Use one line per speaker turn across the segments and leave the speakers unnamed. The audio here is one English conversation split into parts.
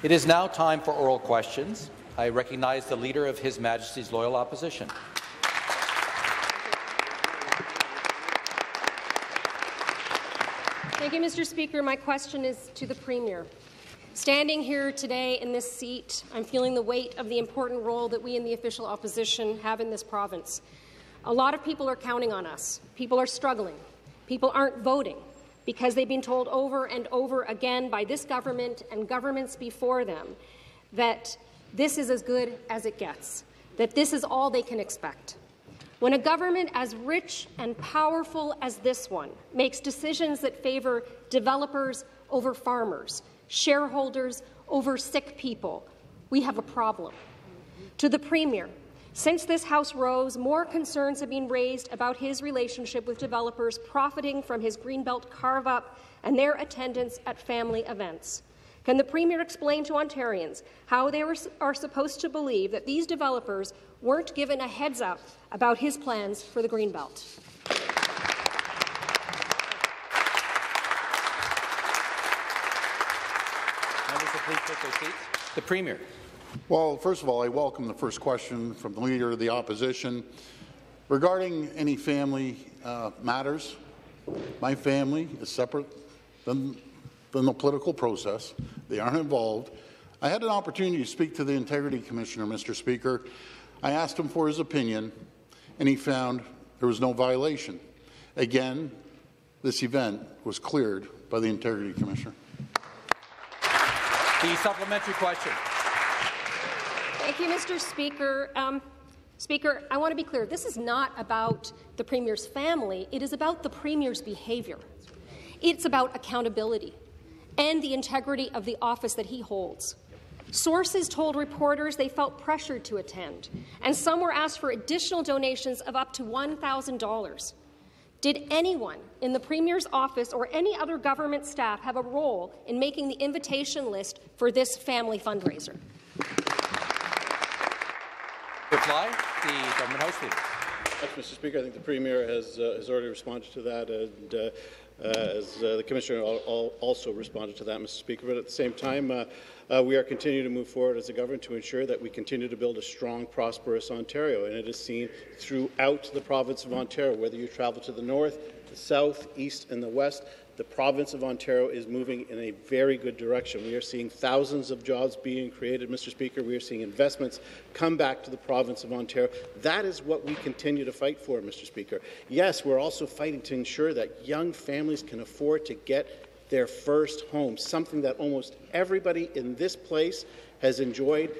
It is now time for oral questions. I recognize the Leader of His Majesty's Loyal Opposition.
Thank you, Mr. Speaker. My question is to the Premier. Standing here today in this seat, I'm feeling the weight of the important role that we in the official opposition have in this province. A lot of people are counting on us. People are struggling. People aren't voting because they've been told over and over again by this government and governments before them that this is as good as it gets, that this is all they can expect. When a government as rich and powerful as this one makes decisions that favour developers over farmers, shareholders over sick people, we have a problem. To the Premier, since this House rose, more concerns have been raised about his relationship with developers profiting from his Greenbelt carve-up and their attendance at family events. Can the Premier explain to Ontarians how they were, are supposed to believe that these developers weren't given a heads up about his plans for the Greenbelt?
The Premier.
Well, first of all, I welcome the first question from the Leader of the Opposition. Regarding any family uh, matters, my family is separate than, than the political process. They aren't involved. I had an opportunity to speak to the Integrity Commissioner, Mr. Speaker. I asked him for his opinion, and he found there was no violation. Again, this event was cleared by the Integrity Commissioner.
The supplementary question.
Thank you, Mr. Speaker. Um, Speaker, I want to be clear. This is not about the Premier's family. It is about the Premier's behaviour. It's about accountability and the integrity of the office that he holds. Sources told reporters they felt pressured to attend, and some were asked for additional donations of up to $1,000. Did anyone in the Premier's office or any other government staff have a role in making the invitation list for this family fundraiser?
The Government House Leader.
Mr. Speaker. I think the Premier has, uh, has already responded to that, and uh, uh, as uh, the Commissioner al al also responded to that, Mr. Speaker. But at the same time, uh, uh, we are continuing to move forward as a government to ensure that we continue to build a strong, prosperous Ontario, and it is seen throughout the province of Ontario, whether you travel to the north, the south, east, and the west the province of Ontario is moving in a very good direction. We are seeing thousands of jobs being created, Mr. Speaker. We are seeing investments come back to the province of Ontario. That is what we continue to fight for, Mr. Speaker. Yes, we're also fighting to ensure that young families can afford to get their first home, something that almost everybody in this place has enjoyed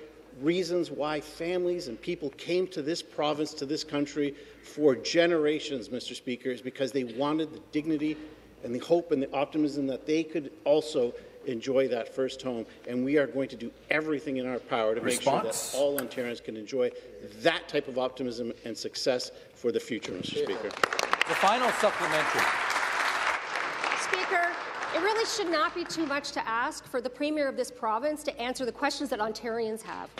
reasons why families and people came to this province, to this country for generations, Mr. Speaker, is because they wanted the dignity and the hope and the optimism that they could also enjoy that first home. And we are going to do everything in our power to Response. make sure that all Ontarians can enjoy that type of optimism and success for the future, Mr. Speaker.
The final supplementary.
Speaker, it really should not be too much to ask for the Premier of this province to answer the questions that Ontarians have.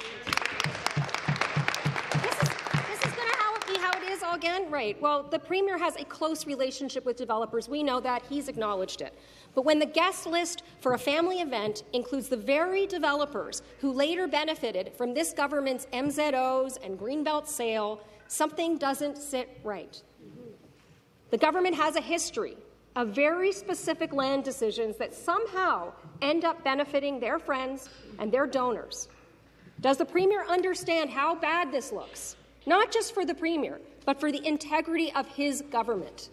Again? Right. Well, the Premier has a close relationship with developers. We know that. He's acknowledged it. But when the guest list for a family event includes the very developers who later benefited from this government's MZOs and Greenbelt sale, something doesn't sit right. The government has a history of very specific land decisions that somehow end up benefiting their friends and their donors. Does the Premier understand how bad this looks? Not just for the Premier, but for the integrity of his government.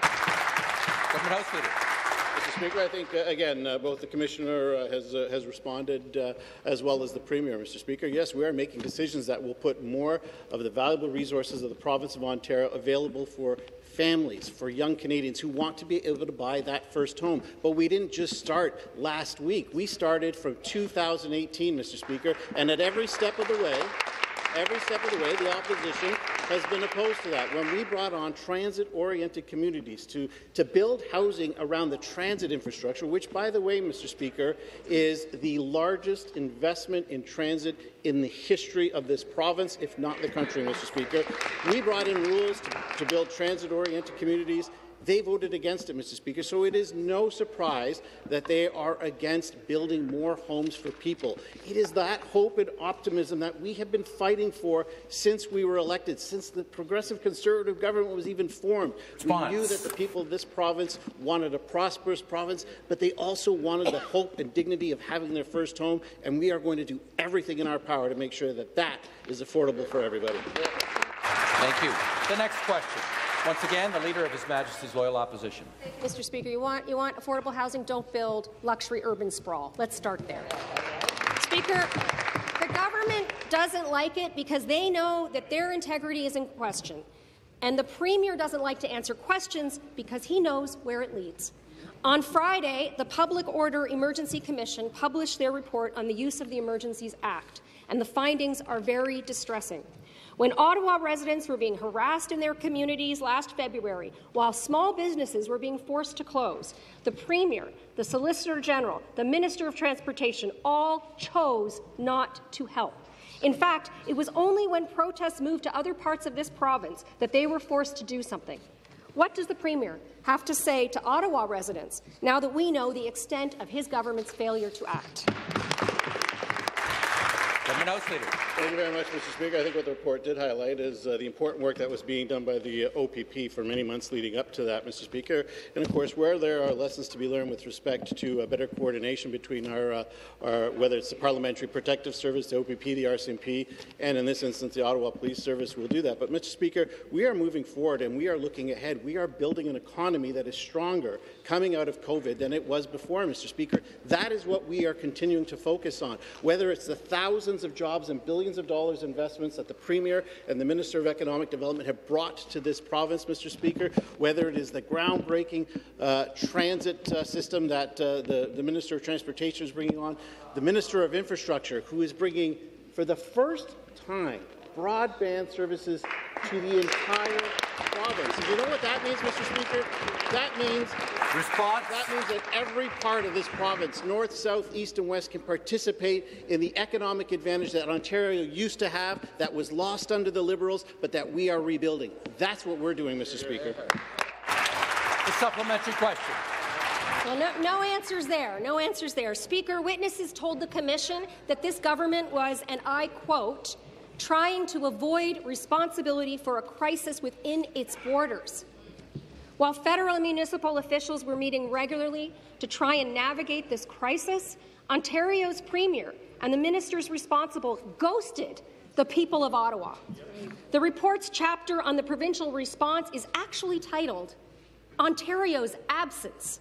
Government House Leader.
Mr. Speaker, I think, uh, again, uh, both the Commissioner uh, has, uh, has responded uh, as well as the Premier, Mr. Speaker. Yes, we are making decisions that will put more of the valuable resources of the province of Ontario available for families, for young Canadians who want to be able to buy that first home. But we didn't just start last week. We started from 2018, Mr. Speaker, and at every step of the way, every step of the way, the opposition has been opposed to that. When we brought on transit-oriented communities to, to build housing around the transit infrastructure, which, by the way, Mr. Speaker, is the largest investment in transit in the history of this province, if not the country, Mr. Speaker. We brought in rules to, to build transit-oriented communities They voted against it, Mr. Speaker, so it is no surprise that they are against building more homes for people. It is that hope and optimism that we have been fighting for since we were elected, since the Progressive Conservative government was even formed.
Response.
We knew that the people of this province wanted a prosperous province, but they also wanted the hope and dignity of having their first home, and we are going to do everything in our power to make sure that that is affordable for everybody.
Thank you. The next question. Once again, the Leader of His Majesty's Loyal Opposition.
Mr. Speaker, you want, you want affordable housing? Don't build luxury urban sprawl. Let's start there. Speaker, the government doesn't like it because they know that their integrity is in question. And the Premier doesn't like to answer questions because he knows where it leads. On Friday, the Public Order Emergency Commission published their report on the use of the Emergencies Act, and the findings are very distressing. When Ottawa residents were being harassed in their communities last February, while small businesses were being forced to close, the Premier, the Solicitor General, the Minister of Transportation all chose not to help. In fact, it was only when protests moved to other parts of this province that they were forced to do something. What does the Premier have to say to Ottawa residents now that we know the extent of his government's failure to act?
Government House Leader.
Thank you very much, Mr. Speaker. I think what the report did highlight is uh, the important work that was being done by the uh, OPP for many months leading up to that, Mr. Speaker. And of course, where there are lessons to be learned with respect to uh, better coordination between our, uh, our, whether it's the Parliamentary Protective Service, the OPP, the RCMP, and in this instance, the Ottawa Police Service will do that. But, Mr. Speaker, we are moving forward and we are looking ahead. We are building an economy that is stronger coming out of COVID than it was before, Mr. Speaker. That is what we are continuing to focus on. Whether it's the thousands of jobs and billions of dollars investments that the Premier and the Minister of Economic Development have brought to this province, Mr. Speaker, whether it is the groundbreaking uh, transit uh, system that uh, the, the Minister of Transportation is bringing on, the Minister of Infrastructure, who is bringing, for the first time, broadband services to the entire province. And you know what that means, Mr. Speaker? That means
Response.
that means that every part of this province, north, south, east, and west, can participate in the economic advantage that Ontario used to have, that was lost under the Liberals, but that we are rebuilding. That's what we're doing, Mr. Speaker.
The supplementary question.
Well, no, no answers there. No answers there. Speaker, witnesses told the Commission that this government was, and I quote, trying to avoid responsibility for a crisis within its borders. While federal and municipal officials were meeting regularly to try and navigate this crisis, Ontario's premier and the ministers responsible ghosted the people of Ottawa. The report's chapter on the provincial response is actually titled Ontario's Absence.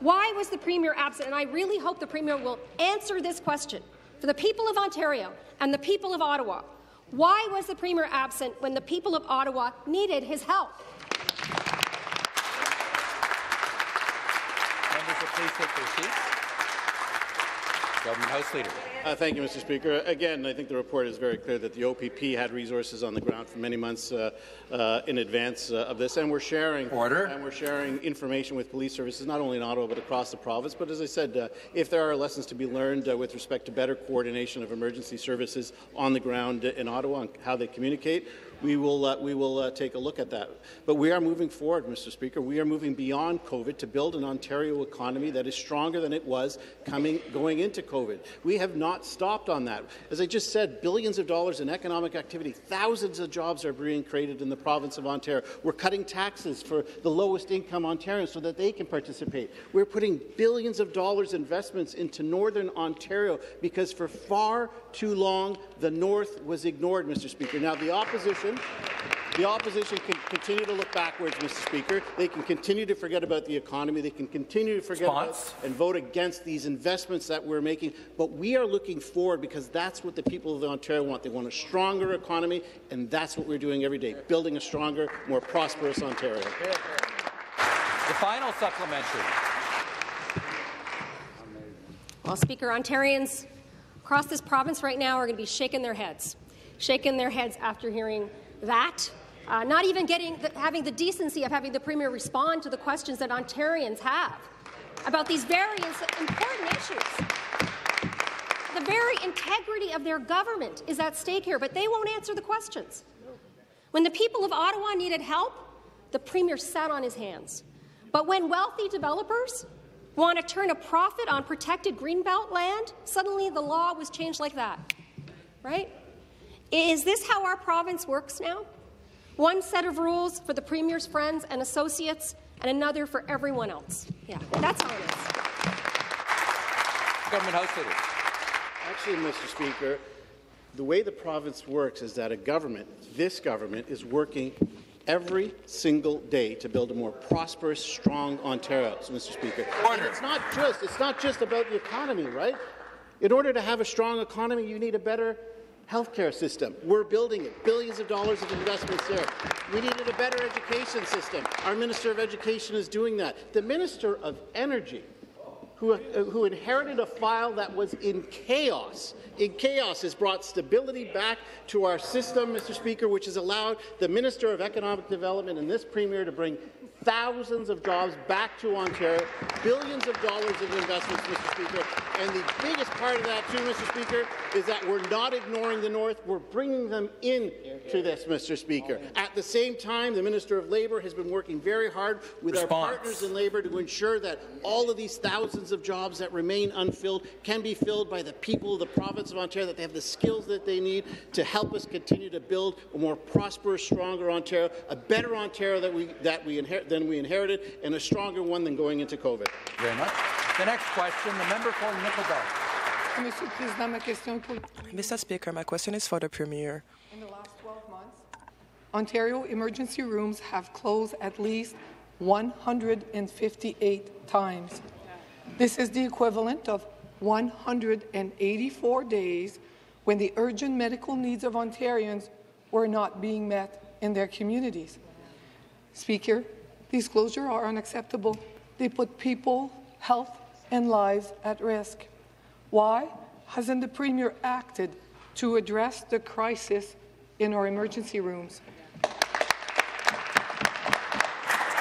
Why was the Premier absent? And I really hope the Premier will answer this question for the people of Ontario and the people of Ottawa. Why was the Premier absent when the people of Ottawa needed his help?
Members please take their seats. Government House Leader.
Uh, thank you, Mr. Speaker. Again, I think the report is very clear that the OPP had resources on the ground for many months uh, uh, in advance uh, of this, and we're sharing
Order.
and we're sharing information with police services not only in Ottawa but across the province. But as I said, uh, if there are lessons to be learned uh, with respect to better coordination of emergency services on the ground in Ottawa and how they communicate, we will, uh, we will uh, take a look at that. But we are moving forward, Mr. Speaker. We are moving beyond COVID to build an Ontario economy that is stronger than it was coming, going into COVID. We have not stopped on that. As I just said, billions of dollars in economic activity, thousands of jobs are being created in the province of Ontario. We're cutting taxes for the lowest income Ontarians so that they can participate. We're putting billions of dollars investments into Northern Ontario because for far too long the North was ignored, Mr. Speaker. Now, the opposition the opposition can continue to look backwards, Mr. Speaker. They can continue to forget about the economy. They can continue to forget
Response.
about and vote against these investments that we're making. But we are looking forward because that's what the people of Ontario want. They want a stronger economy, and that's what we're doing every day, building a stronger, more prosperous Ontario.
The final supplementary.
Well, Speaker, Ontarians across this province right now are going to be shaking their heads, shaking their heads after hearing that. Uh, not even getting the, having the decency of having the Premier respond to the questions that Ontarians have about these very important issues. The very integrity of their government is at stake here, but they won't answer the questions. When the people of Ottawa needed help, the Premier sat on his hands. But when wealthy developers want to turn a profit on protected greenbelt land, suddenly the law was changed like that. Right? Is this how our province works now? One set of rules for the Premier's friends and associates, and another for everyone else. Yeah, that's how it is.
Government House Leader.
Actually, Mr. Speaker, the way the province works is that a government, this government, is working every single day to build a more prosperous, strong Ontario, Mr. Speaker. And it's not just it's not just about the economy, right? In order to have a strong economy, you need a better healthcare system. We're building it. Billions of dollars of investments there. We needed a better education system. Our Minister of Education is doing that. The Minister of Energy who, uh, who inherited a file that was in chaos. In chaos has brought stability back to our system, Mr. Speaker, which has allowed the Minister of Economic Development and this Premier to bring thousands of jobs back to Ontario, billions of dollars of investments, Mr. Speaker. And the biggest part of that, too, Mr. Speaker, is that we're not ignoring the North. We're bringing them in to this, Mr. Speaker. At the same time, the Minister of Labour has been working very hard with
Response.
our partners in Labour to ensure that all of these thousands of jobs that remain unfilled can be filled by the people of the province of Ontario, that they have the skills that they need to help us continue to build a more prosperous, stronger Ontario, a better Ontario that we, that we inherit, than we inherited, and a stronger one than going into COVID.
Very much. The next question, the member for Nickel Belt.
Oh, Monsieur le Président, ma question est pour
Mr. Speaker, my question is for the Premier.
In the last 12 months, Ontario emergency rooms have closed at least 158 times. This is the equivalent of 184 days when the urgent medical needs of Ontarians were not being met in their communities. Speaker, these closures are unacceptable. They put people, health, and lives at risk. Why hasn't the Premier acted to address the crisis in our emergency rooms?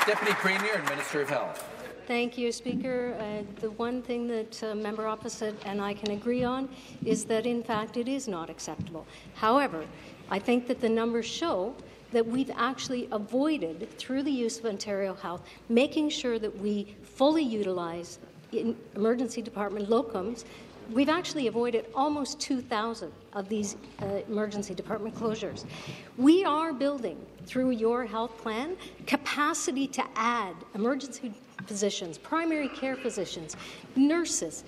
Deputy Premier and Minister of Health.
Thank you, Speaker. Uh, the one thing that uh, member opposite and I can agree on is that, in fact, it is not acceptable. However, I think that the numbers show that we've actually avoided, through the use of Ontario Health, making sure that we fully utilize emergency department locums. We've actually avoided almost 2,000 of these uh, emergency department closures. We are building, through your health plan, capacity to add emergency physicians, primary care physicians, nurses.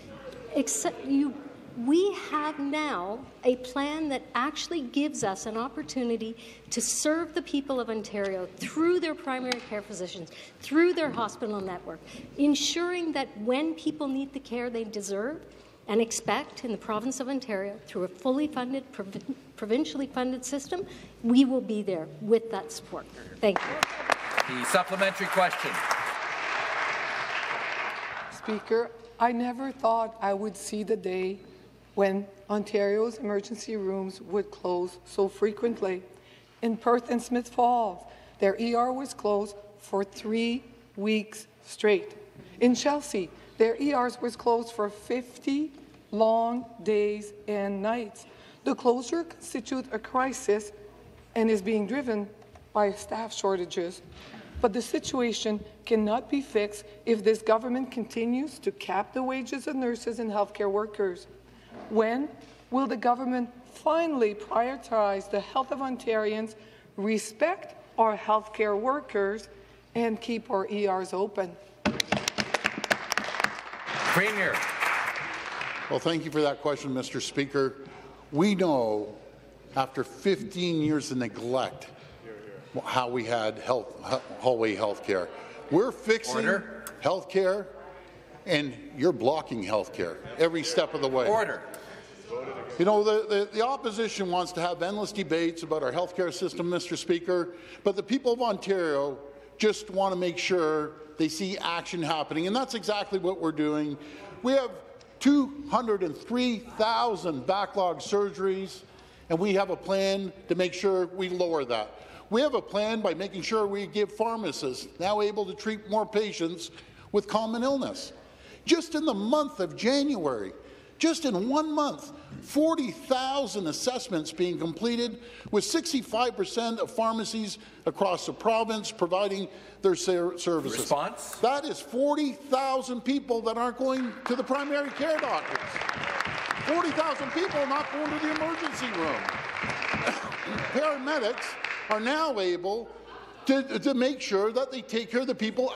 Except you, we have now a plan that actually gives us an opportunity to serve the people of Ontario through their primary care physicians, through their hospital network, ensuring that when people need the care they deserve and expect in the province of Ontario through a fully funded, prov- provincially funded system, we will be there with that support. Thank you.
The supplementary question.
Speaker, I never thought I would see the day when Ontario's emergency rooms would close so frequently. In Perth and Smiths Falls, their ER was closed for three weeks straight. In Chesley, their ERs was closed for 50 long days and nights. The closure constitutes a crisis and is being driven by staff shortages. But the situation cannot be fixed if this government continues to cap the wages of nurses and healthcare workers. When will the government finally prioritize the health of Ontarians, respect our healthcare workers, and keep our ERs open?
Premier.
Well, thank you for that question, Mr. Speaker. We know after 15 years of neglect how we had health, hallway health care. We're fixing
Order.
health care, and you're blocking health care every step of the way.
Order.
You know, the, the, the, opposition wants to have endless debates about our healthcare system, Mr. Speaker, but the people of Ontario just want to make sure they see action happening, and that's exactly what we're doing. We have 203,000 backlog surgeries, and we have a plan to make sure we lower that. We have a plan by making sure we give pharmacists now able to treat more patients with common illness. Just in the month of January, Just in one month, 40,000 assessments being completed, with 65% of pharmacies across the province providing their ser services.
Response?
That is 40,000 people that aren't going to the primary care doctors. 40,000 people not going to the emergency room. Paramedics are now able to, to make sure that they take care of the people.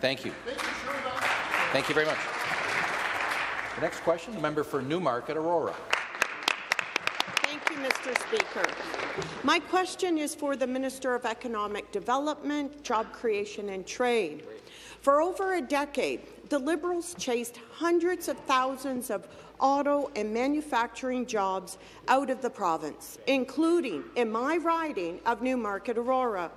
Thank you. Thank you very much. The next question, the member for Newmarket, Aurora.
Thank you, Mr. Speaker. My question is for the Minister of Economic Development, Job Creation and Trade. For over a decade, the Liberals chased hundreds of thousands of auto and manufacturing jobs out of the province, including in my riding of Newmarket, Aurora.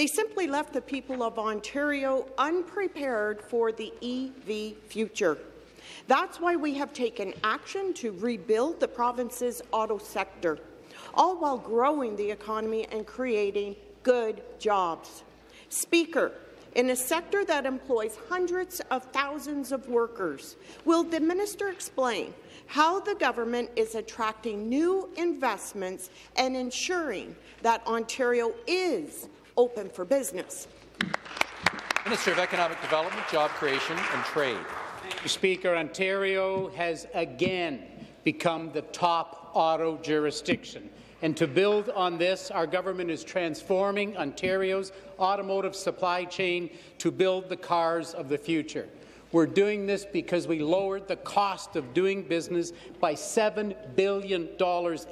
They simply left the people of Ontario unprepared for the EV future. That's why we have taken action to rebuild the province's auto sector, all while growing the economy and creating good jobs. Speaker, in a sector that employs hundreds of thousands of workers, will the minister explain how the government is attracting new investments and ensuring that Ontario is open for business?
Minister of Economic Development, Job Creation and Trade.
Mr. Speaker, Ontario has again become the top auto jurisdiction. And to build on this, our government is transforming Ontario's automotive supply chain to build the cars of the future. We're doing this because we lowered the cost of doing business by $7 billion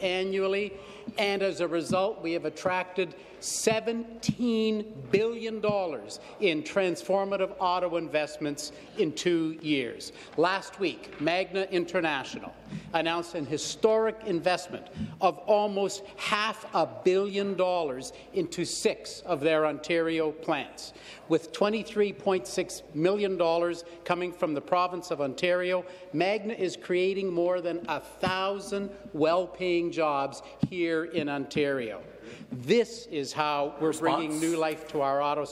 annually, and as a result, we have attracted $17 billion in transformative auto investments in two years. Last week, Magna International announced an historic investment of almost half a billion dollars into six of their Ontario plants. With $23.6 million coming from the province of Ontario, Magna is creating more than a thousand well-paying jobs here in Ontario. This is how we're
Response?
bringing new life to our auto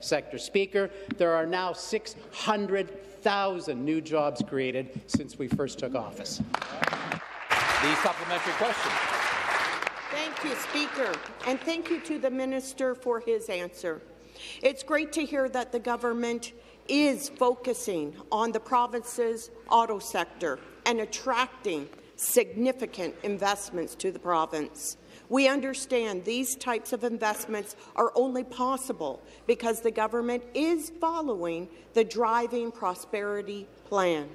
sector. Speaker, there are now 600,000 new jobs created since we first took office.
The supplementary question.
Thank you, Speaker, and thank you to the minister for his answer. It's great to hear that the government is focusing on the province's auto sector and attracting significant investments to the province. We understand these types of investments are only possible because the government is following the Driving Prosperity Plan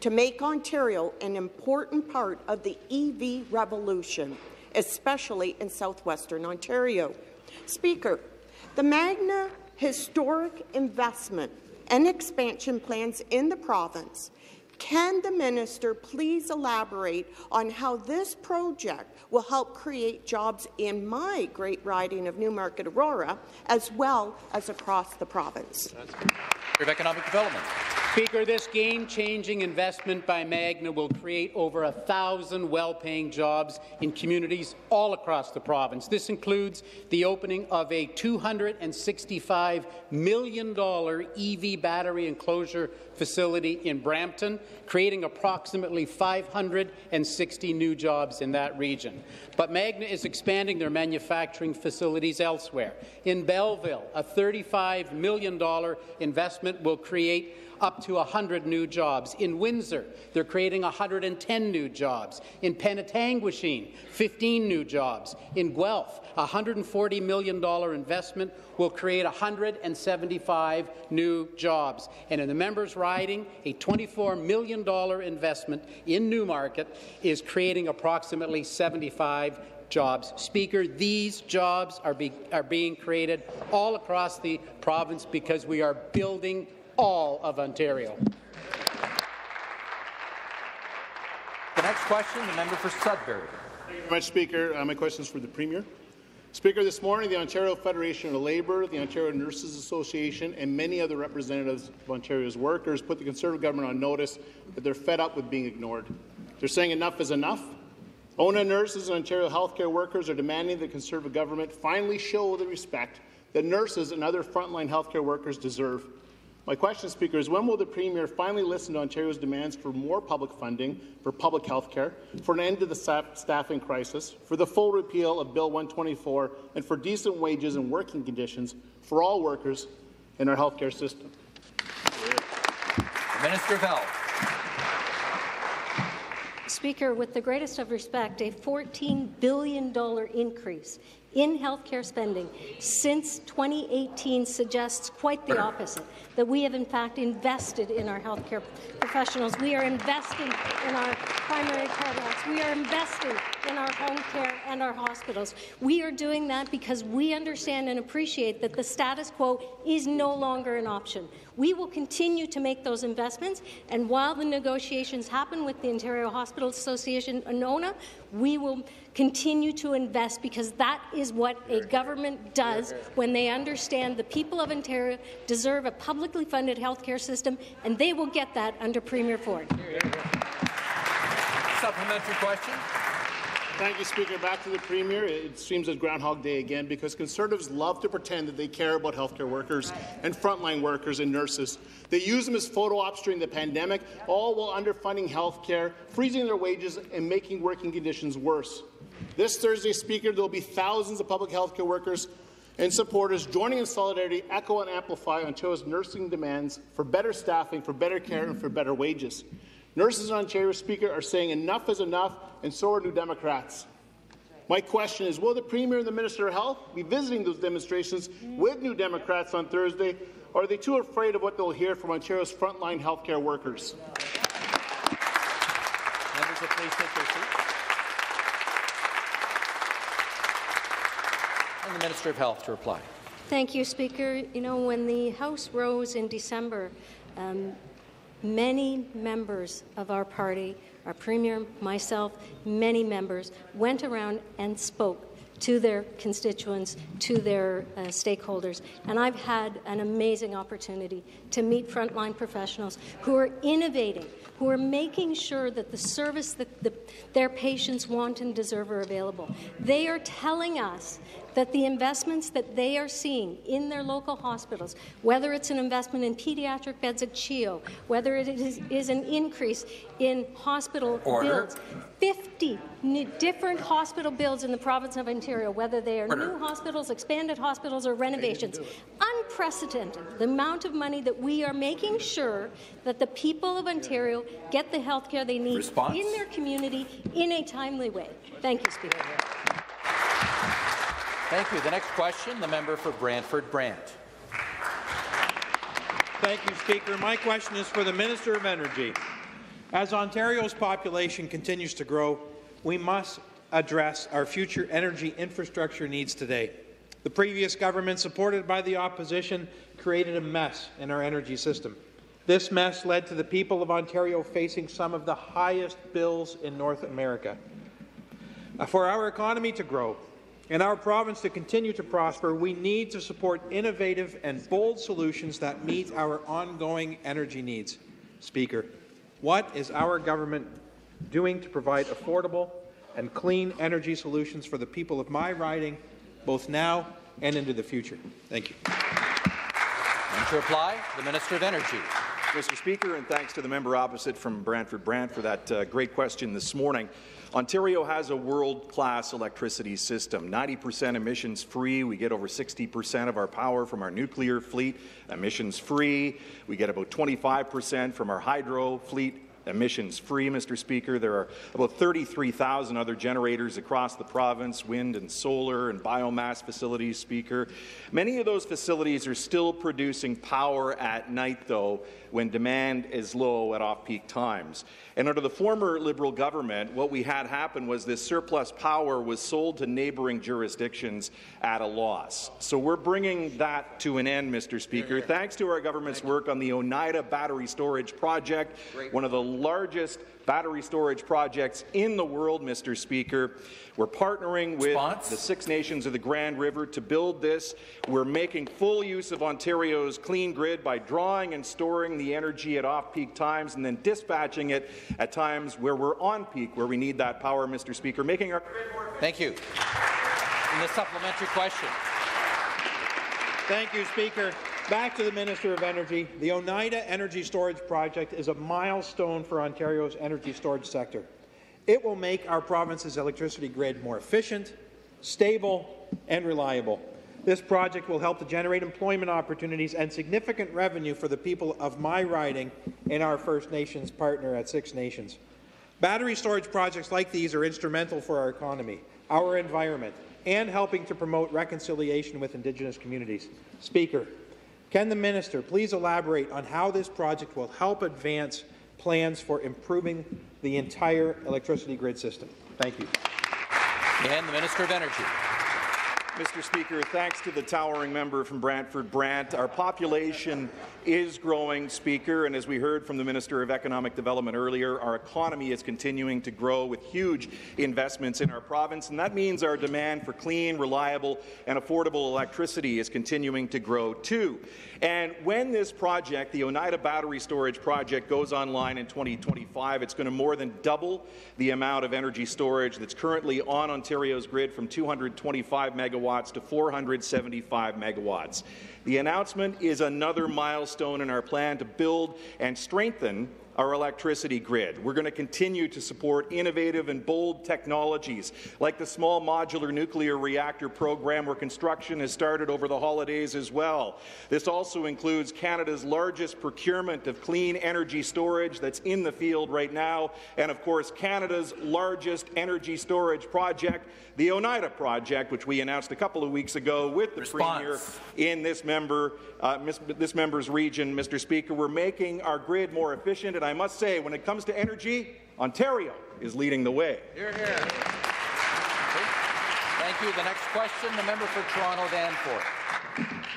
to make Ontario an important part of the EV revolution, especially in southwestern Ontario. Speaker, the Magna historic investment and expansion plans in the province can the minister please elaborate on how this project will help create jobs in my great riding of Newmarket Aurora, as well as across the province?
of Economic Development.
Speaker, this game-changing investment by Magna will create over a thousand well-paying jobs in communities all across the province. This includes the opening of a $265 million EV battery enclosure facility in Brampton, creating approximately 560 new jobs in that region. But Magna is expanding their manufacturing facilities elsewhere. In Belleville, a $35 million investment will create up to 100 new jobs. In Windsor, they're creating 110 new jobs. In Penetanguishene, 15 new jobs. In Guelph, a $140 million investment will create 175 new jobs. And in the members' riding, a $24 million investment in Newmarket is creating approximately 75 jobs. Speaker, these jobs are, be, are being created all across the province because we are building all of Ontario.
The next question, the member for Sudbury.
Thank you very much, Speaker. Uh, my question is for the Premier. Speaker, this morning the Ontario Federation of Labour, the Ontario Nurses Association, and many other representatives of Ontario's workers put the Conservative government on notice that they're fed up with being ignored. They're saying enough is enough. ONA nurses and Ontario healthcare workers are demanding that the Conservative government finally show the respect that nurses and other frontline healthcare workers deserve.
My question, Speaker, is when will the Premier finally listen to Ontario's demands for more public funding for public health care, for an end to the staffing crisis, for the full repeal of Bill 124, and for decent wages and working conditions for all workers in our healthcare system?
Minister of Health.
Speaker, with the greatest of respect, a $14 billion increase in healthcare spending since 2018 suggests quite the opposite, that we have in fact invested in our healthcare professionals. We are investing in our primary care docs. We are investing in our home care and our hospitals. We are doing that because we understand and appreciate that the status quo is no longer an option. We will continue to make those investments, and while the negotiations happen with the Ontario Hospital Association and ONA, we will continue to invest because that is what a government does when they understand the people of Ontario deserve a publicly funded healthcare system, and they will get that under Premier Ford.
Supplementary question.
Thank you, Speaker. Back to the Premier. It seems like Groundhog Day again because Conservatives love to pretend that they care about healthcare workers and frontline workers and nurses. They use them as photo ops during the pandemic, all while underfunding healthcare, freezing their wages, and making working conditions worse. This Thursday, Speaker, there will be thousands of public healthcare workers and supporters joining in solidarity, echo and amplify Ontario's nursing demands for better staffing, for better care, and for better wages. Nurses in Ontario, Speaker, are saying enough is enough, and so are New Democrats. My question is, will the Premier and the Minister of Health be visiting those demonstrations with New Democrats on Thursday, or are they too afraid of what they'll hear from Ontario's frontline healthcare workers?
Members will please take their seats. And the Minister of Health to reply.
Thank you, Speaker. You know, when the House rose in December, um, Many members of our party, our Premier, myself, many members, went around and spoke to their constituents, to their uh, stakeholders. And I've had an amazing opportunity to meet frontline professionals who are innovating, who are making sure that the service that the, their patients want and deserve are available. They are telling us that the investments that they are seeing in their local hospitals, whether it's an investment in pediatric beds at CHEO, whether it is, is an increase in hospital
Order.
bills, 50 different hospital bills in the province of Ontario, whether they are Order. new hospitals, expanded hospitals, or renovations. Unprecedented, the amount of money that we are making sure that the people of Ontario get the health care they need
Response?
in their community in a timely way. Thank you, Speaker.
Thank you. The next question, the member for Brantford Brant.
Thank you, Speaker. My question is for the Minister of Energy. As Ontario's population continues to grow, we must address our future energy infrastructure needs today. The previous government, supported by the opposition, created a mess in our energy system. This mess led to the people of Ontario facing some of the highest bills in North America. For our economy to grow, in our province to continue to prosper, we need to support innovative and bold solutions that meet our ongoing energy needs. Speaker, what is our government doing to provide affordable and clean energy solutions for the people of my riding, both now and into the future? Thank you.
And to reply, the Minister of Energy.
Mr. Speaker, and thanks to the member opposite from Brantford Brant for that uh, great question this morning. Ontario has a world-class electricity system, 90% emissions-free. We get over 60% of our power from our nuclear fleet, emissions-free. We get about 25% from our hydro fleet, emissions free, Mr. Speaker. There are about 33,000 other generators across the province, wind and solar and biomass facilities, Speaker. Many of those facilities are still producing power at night, though, when demand is low at off-peak times. And under the former Liberal government, what we had happen was this surplus power was sold to neighbouring jurisdictions at a loss. So we're bringing that to an end, Mr. Speaker, thanks to our government's work on the Oneida Battery Storage Project, one of the largest battery storage projects in the world, Mr. Speaker. We're partnering with Response? the Six Nations of the Grand River to build this. We're making full use of Ontario's clean grid by drawing and storing the energy at off-peak times and then dispatching it at times where we're on peak, where we need that power, Mr. Speaker, making our
Thank you. And the supplementary question.
Thank you, Speaker. Back to the Minister of Energy. The Oneida Energy Storage Project is a milestone for Ontario's energy storage sector. It will make our province's electricity grid more efficient, stable and reliable. This project will help to generate employment opportunities and significant revenue for the people of my riding and our First Nations partner at Six Nations. Battery storage projects like these are instrumental for our economy, our environment, and helping to promote reconciliation with Indigenous communities. Speaker, can the minister please elaborate on how this project will help advance plans for improving the entire electricity grid system? Thank you.
And the Minister of Energy.
Mr. Speaker, thanks to the towering member from Brantford Brant, our population is growing, Speaker, and as we heard from the Minister of Economic Development earlier, our economy is continuing to grow with huge investments in our province, and that means our demand for clean, reliable, and affordable electricity is continuing to grow too. And when this project, the Oneida Battery Storage Project, goes online in 2025, it's going to more than double the amount of energy storage that's currently on Ontario's grid from 225 megawatts to 475 megawatts. The announcement is another milestone in our plan to build and strengthen our electricity grid. We're going to continue to support innovative and bold technologies like the small modular nuclear reactor program where construction has started over the holidays as well. This also includes Canada's largest procurement of clean energy storage that's in the field right now, and of course Canada's largest energy storage project, the Oneida project, which we announced a couple of weeks ago with the
Response.
Premier in this member, uh, this member's region, Mr. Speaker. We're making our grid more efficient, and I must say, when it comes to energy, Ontario is leading the way.
Here, here. Thank you. The next question, the member for Toronto Danforth.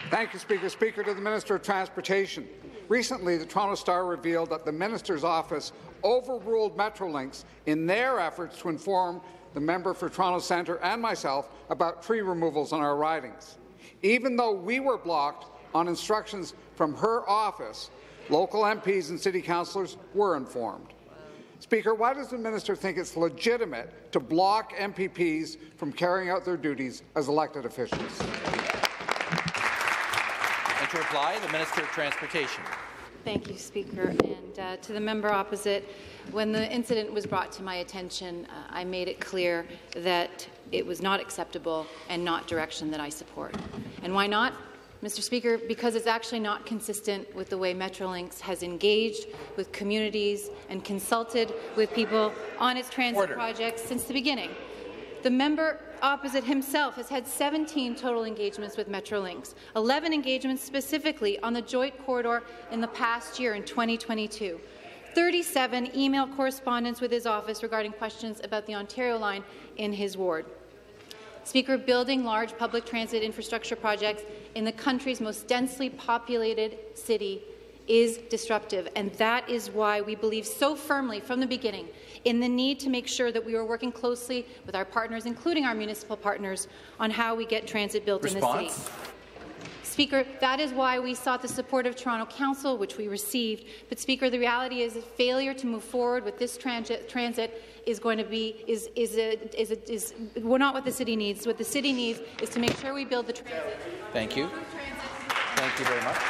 Thank you, Speaker. Speaker, to the Minister of Transportation. Recently, the Toronto Star revealed that the minister's office overruled Metrolinx in their efforts to inform the member for Toronto Centre and myself about tree removals on our ridings. Even though we were blocked on instructions from her office, local MPs and city councillors were informed. Speaker, why does the minister think it's legitimate to block MPPs from carrying out their duties as elected officials?
And to reply, the Minister of Transportation.
Thank you, Speaker. And uh, to the member opposite, when the incident was brought to my attention, uh, I made it clear that it was not acceptable and not direction that I support. And why not? Mr. Speaker, because it's actually not consistent with the way Metrolinx has engaged with communities and consulted with people on its transit Order. projects since the beginning. The member opposite himself has had 17 total engagements with Metrolinx, 11 engagements specifically on the joint corridor in the past year in 2022. 37 email correspondence with his office regarding questions about the Ontario line in his ward. Speaker, building large public transit infrastructure projects in the country's most densely populated city is disruptive, and that is why we believe so firmly from the beginning in the need to make sure that we are working closely with our partners, including our municipal partners, on how we get transit built Response. in the city. Speaker, that is why we sought the support of Toronto Council, which we received. But Speaker, the reality is that failure to move forward with this transit, transit is going to be is is a, is, a, is well, not what the city needs. What the city needs is to make sure we build the transit.
Thank you. Thank you very much.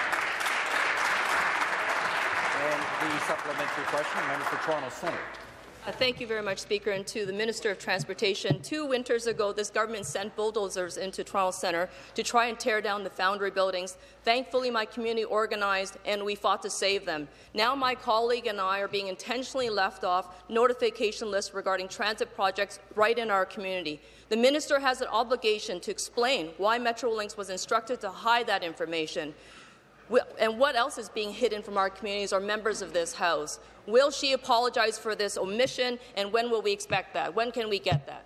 And the supplementary question, member for Toronto Centre.
Uh, thank you very much, Speaker. And to the Minister of Transportation, two winters ago, this government sent bulldozers into Toronto Centre to try and tear down the Foundry buildings. Thankfully, my community organized, and we fought to save them. Now my colleague and I are being intentionally left off notification lists regarding transit projects right in our community. The minister has an obligation to explain why Metrolinx was instructed to hide that information. And what else is being hidden from our communities or members of this House? Will she apologize for this omission, and when will we expect that? When can we get that?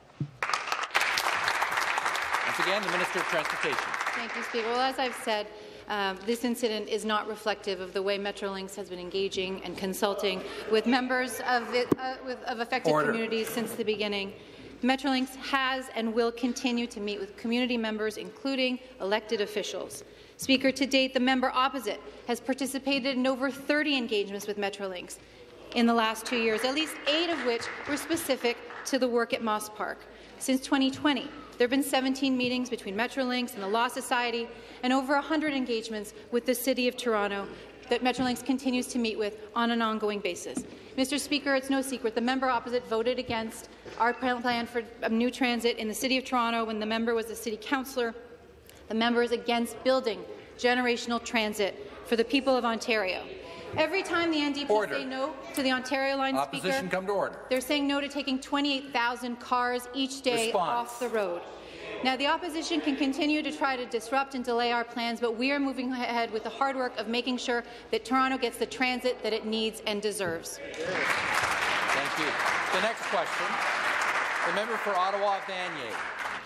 Once again, the Minister of Transportation.
Thank you, Speaker. Well, as I've said, um, this incident is not reflective of the way Metrolinx has been engaging and consulting with members of, it, uh, with, of affected Order. communities since the beginning. Metrolinx has and will continue to meet with community members, including elected officials. Speaker, to date, the member opposite has participated in over 30 engagements with Metrolinx in the last two years, at least eight of which were specific to the work at Moss Park. Since 2020, There have been 17 meetings between Metrolinx and the Law Society and over 100 engagements with the City of Toronto that Metrolinx continues to meet with on an ongoing basis. Mr. Speaker, it's no secret the member opposite voted against our plan for a new transit in the City of Toronto when the member was a city councillor. The member is against building generational transit for the people of Ontario. Every time the NDP order. say no to the Ontario Line
Opposition
speaker,
come to order.
they're saying no to taking 28,000 cars each day
Response.
off the road. Now, the opposition can continue to try to disrupt and delay our plans, but we are moving ahead with the hard work of making sure that Toronto gets the transit that it needs and deserves.
Thank you. The next question, the member for Ottawa Vanier.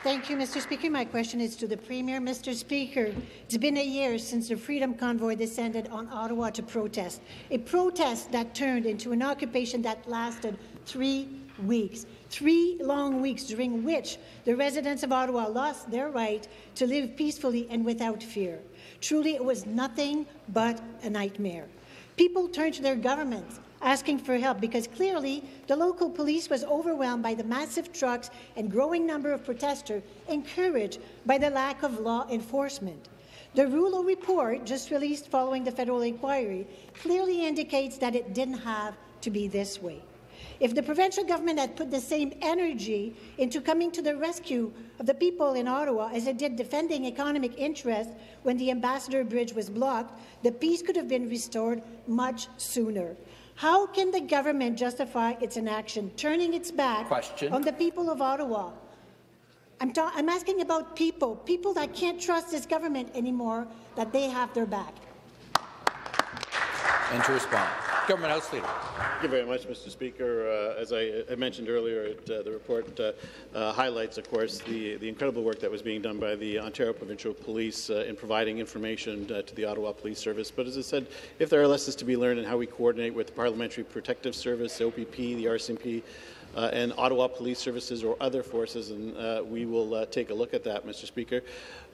Thank you, Mr. Speaker. My question is to the Premier. Mr. Speaker, it's been a year since the Freedom Convoy descended on Ottawa to protest, a protest that turned into an occupation that lasted three weeks. Three long weeks during which the residents of Ottawa lost their right to live peacefully and without fear. Truly, it was nothing but a nightmare. People turned to their governments asking for help because clearly the local police was overwhelmed by the massive trucks and growing number of protesters, encouraged by the lack of law enforcement. The Rouleau report, just released following the federal inquiry, clearly indicates that it didn't have to be this way. If the provincial government had put the same energy into coming to the rescue of the people in Ottawa as it did defending economic interests when the Ambassador Bridge was blocked, the peace could have been restored much sooner. How can the government justify its inaction, turning its back
Question.
on the people of Ottawa? I'm, I'm asking about people, people that can't trust this government anymore, that they have their back.
And to respond. Government House Leader.
Thank you very much, Mr. Speaker. Uh, as I, I, mentioned earlier, it, uh, the report uh, uh, highlights, of course, the, the incredible work that was being done by the Ontario Provincial Police uh, in providing information uh, to the Ottawa Police Service. But as I said, if there are lessons to be learned in how we coordinate with the Parliamentary Protective Service, the OPP, the RCMP, and Ottawa Police Services or other forces, and uh, we will uh, take a look at that, Mr. Speaker.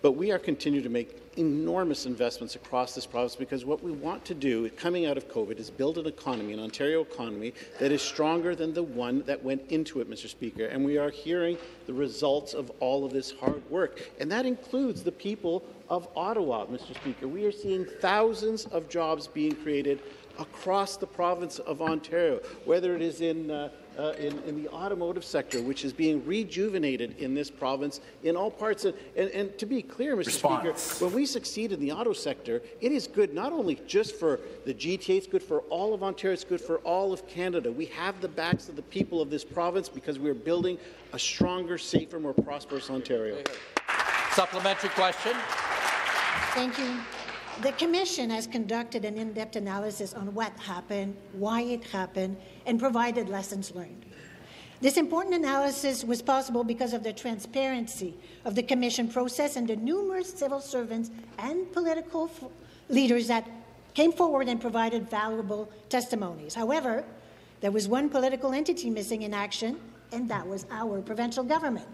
But we are continuing to make enormous investments across this province because what we want to do coming out of COVID is build an economy, an Ontario economy, that is stronger than the one that went into it, Mr. Speaker. And we are hearing the results of all of this hard work. And that includes the people of Ottawa, Mr. Speaker. We are seeing thousands of jobs being created across the province of Ontario, whether it is in uh, uh, in, in, the automotive sector, which is being rejuvenated in this province in all parts. Of, and, and, to be clear, Mr. Response. Speaker, when we succeed in the auto sector, it is good not only just for the GTA, it's good for all of Ontario, it's good for all of Canada. We have the backs of the people of this province because we are building a stronger, safer, more prosperous Ontario.
Supplementary question.
Thank you. The Commission has conducted an in-depth analysis on what happened, why it happened, and provided lessons learned. This important analysis was possible because of the transparency of the Commission process and the numerous civil servants and political leaders that came forward and provided valuable testimonies. However, there was one political entity missing in action, and that was our provincial government.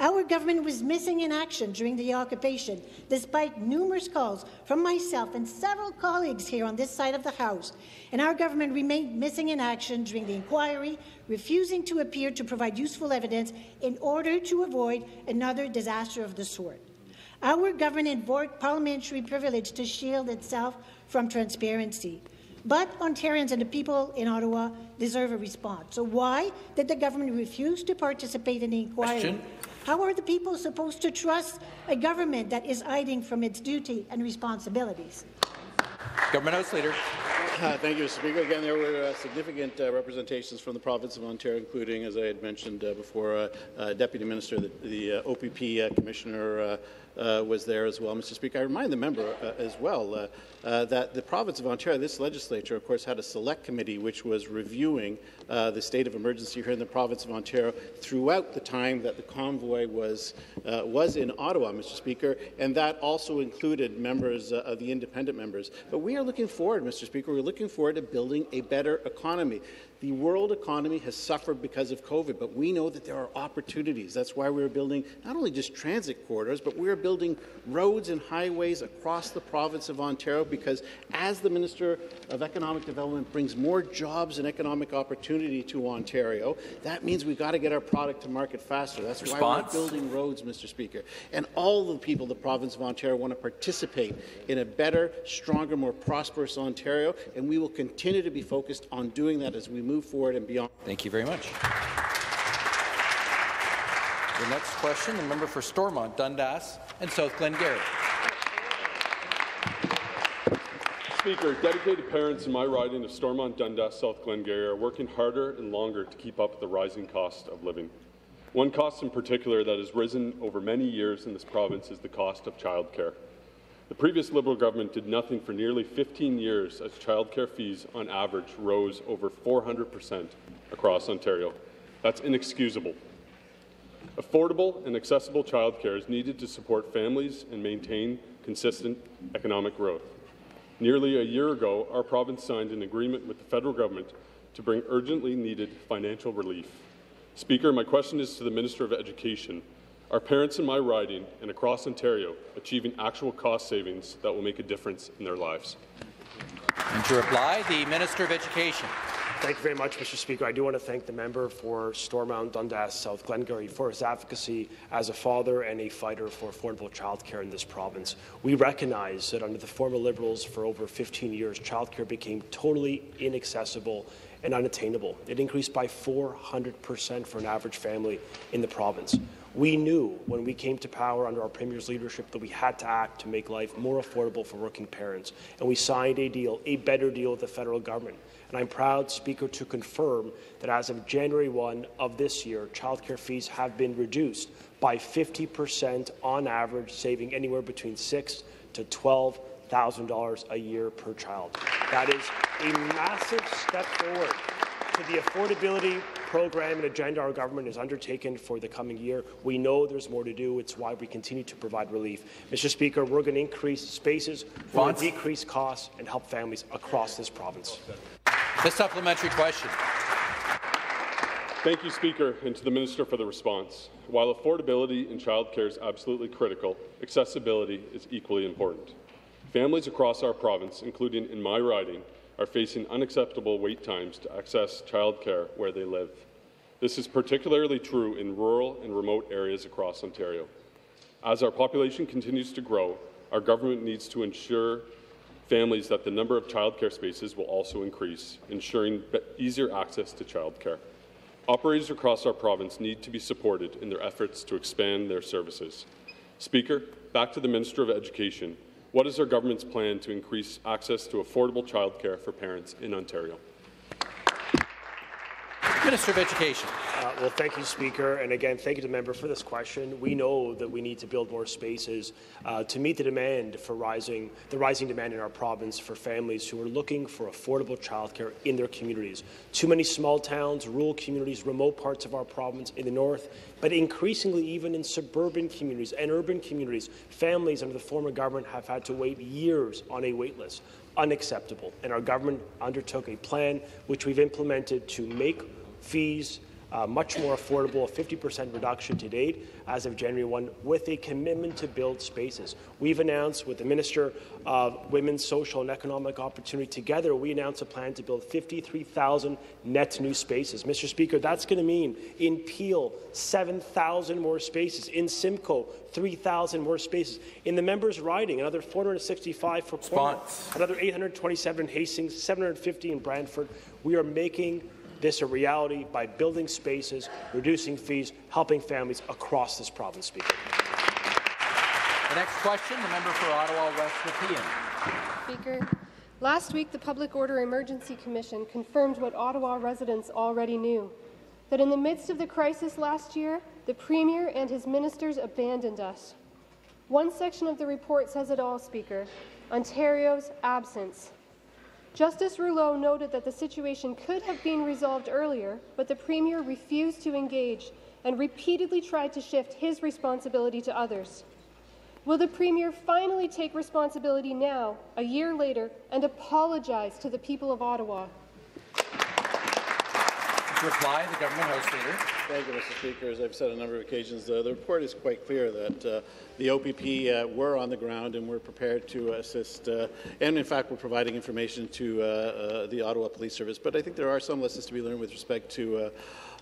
Our government was missing in action during the occupation, despite numerous calls from myself and several colleagues here on this side of the House. And our government remained missing in action during the inquiry, refusing to appear to provide useful evidence in order to avoid another disaster of the sort. Our government invoked parliamentary privilege to shield itself from transparency. But Ontarians and the people in Ottawa deserve a response. So why did the government refuse to participate in the inquiry? Question. How are the people supposed to trust a government that is hiding from its duty and responsibilities?
Government House Leader.
Uh, thank you, Mr. Speaker. Again, there were uh, significant uh, representations from the province of Ontario, including, as I had mentioned uh, before, uh, uh, Deputy Minister, the, the OPP Commissioner Uh, was there as well, Mr. Speaker. I remind the member uh, as well uh, that the province of Ontario, this legislature, of course, had a select committee which was reviewing the state of emergency here in the province of Ontario throughout the time that the convoy was was in Ottawa, Mr. Speaker, and that also included members of the independent members. But we are looking forward, Mr. Speaker. We're looking forward to building a better economy. The world economy has suffered because of COVID, but we know that there are opportunities. That's why we're building not only just transit corridors, but we're building building roads and highways across the province of Ontario because as the Minister of Economic Development brings more jobs and economic opportunity to Ontario, that means we've got to get our product to market faster. That's
Response?
why we're building roads, Mr. Speaker. And all the people of the province of Ontario want to participate in a better, stronger, more prosperous Ontario, and we will continue to be focused on doing that as we move forward and beyond.
Thank you very much. The next question, the member for Stormont, Dundas and South Glengarry.
Speaker, dedicated parents in my riding of Stormont, Dundas, South Glengarry are working harder and longer to keep up with the rising cost of living. One cost in particular that has risen over many years in this province is the cost of childcare. The previous Liberal government did nothing for nearly 15 years as childcare fees on average rose over 400 per cent across Ontario. That's inexcusable. Affordable and accessible childcare is needed to support families and maintain consistent economic growth. Nearly a year ago, our province signed an agreement with the federal government to bring urgently needed financial relief. Speaker, my question is to the Minister of Education. Are parents in my riding and across Ontario achieving actual cost savings that will make a difference in their lives?
And to reply, the Minister of Education.
Thank you very much, Mr. Speaker. I do want to thank the member for Stormont, Dundas, South Glengarry for his advocacy as a father and a fighter for affordable childcare in this province. We recognize that under the former Liberals for over 15 years, childcare became totally inaccessible and unattainable. It increased by 400% for an average family in the province. We knew when we came to power under our Premier's leadership that we had to act to make life more affordable for working parents. And we signed a deal, a better deal with the federal government. And I'm proud, Speaker, to confirm that as of January 1 of this year, childcare fees have been reduced by 50% on average, saving anywhere between six to twelve thousand dollars a year per child. That is a massive step forward to the affordability program and agenda our government has undertaken for the coming year. We know there's more to do. It's why we continue to provide relief. Mr. Speaker, we're going to increase spaces, we're going to decrease costs, and help families across this province.
The supplementary question.
Thank you, Speaker, and to the Minister for the response. While affordability in childcare is absolutely critical, accessibility is equally important. Families across our province, including in my riding, are facing unacceptable wait times to access childcare where they live. This is particularly true in rural and remote areas across Ontario. As our population continues to grow, our government needs to ensure families that the number of childcare spaces will also increase, ensuring easier access to childcare. Operators across our province need to be supported in their efforts to expand their services. Speaker, back to the Minister of Education. What is our government's plan to increase access to affordable childcare for parents in Ontario?
Minister of Education.
Uh, well, thank you, Speaker. And again, thank you to the member for this question. We know that we need to build more spaces uh, to meet the demand for rising, the rising demand in our province for families who are looking for affordable childcare in their communities. Too many small towns, rural communities, remote parts of our province in the north, but increasingly even in suburban communities and urban communities, families under the former government have had to wait years on a wait list. Unacceptable. And our government undertook a plan which we've implemented to make fees uh, much more affordable, a 50% reduction to date as of January 1, with a commitment to build spaces. We've announced with the Minister of Women's Social and Economic Opportunity, together we announced a plan to build 53,000 net new spaces. Mr. Speaker, that's going to mean in Peel, 7,000 more spaces, in Simcoe, 3,000 more spaces, in the members' riding, another 465 for Cornwall, another 827 in Hastings, 750 in Brantford. We are making this a reality by building spaces, reducing fees, helping families across this province, Speaker.
The next question, the member for Ottawa West Nepean.
Speaker, last week the Public Order Emergency Commission confirmed what Ottawa residents already knew, that in the midst of the crisis last year, the Premier and his ministers abandoned us. One section of the report says it all, Speaker, Ontario's absence. Justice Rouleau noted that the situation could have been resolved earlier, but the Premier refused to engage and repeatedly tried to shift his responsibility to others. Will the Premier finally take responsibility now, a year later, and apologize to the people of Ottawa?
Reply, the Government House Leader.
Thank you, Mr. Speaker. As I've said on a number of occasions, uh, the report is quite clear that uh, the OPP uh, were on the ground and were prepared to assist, uh, and in fact, we're providing information to uh, uh, the Ottawa Police Service. But I think there are some lessons to be learned with respect to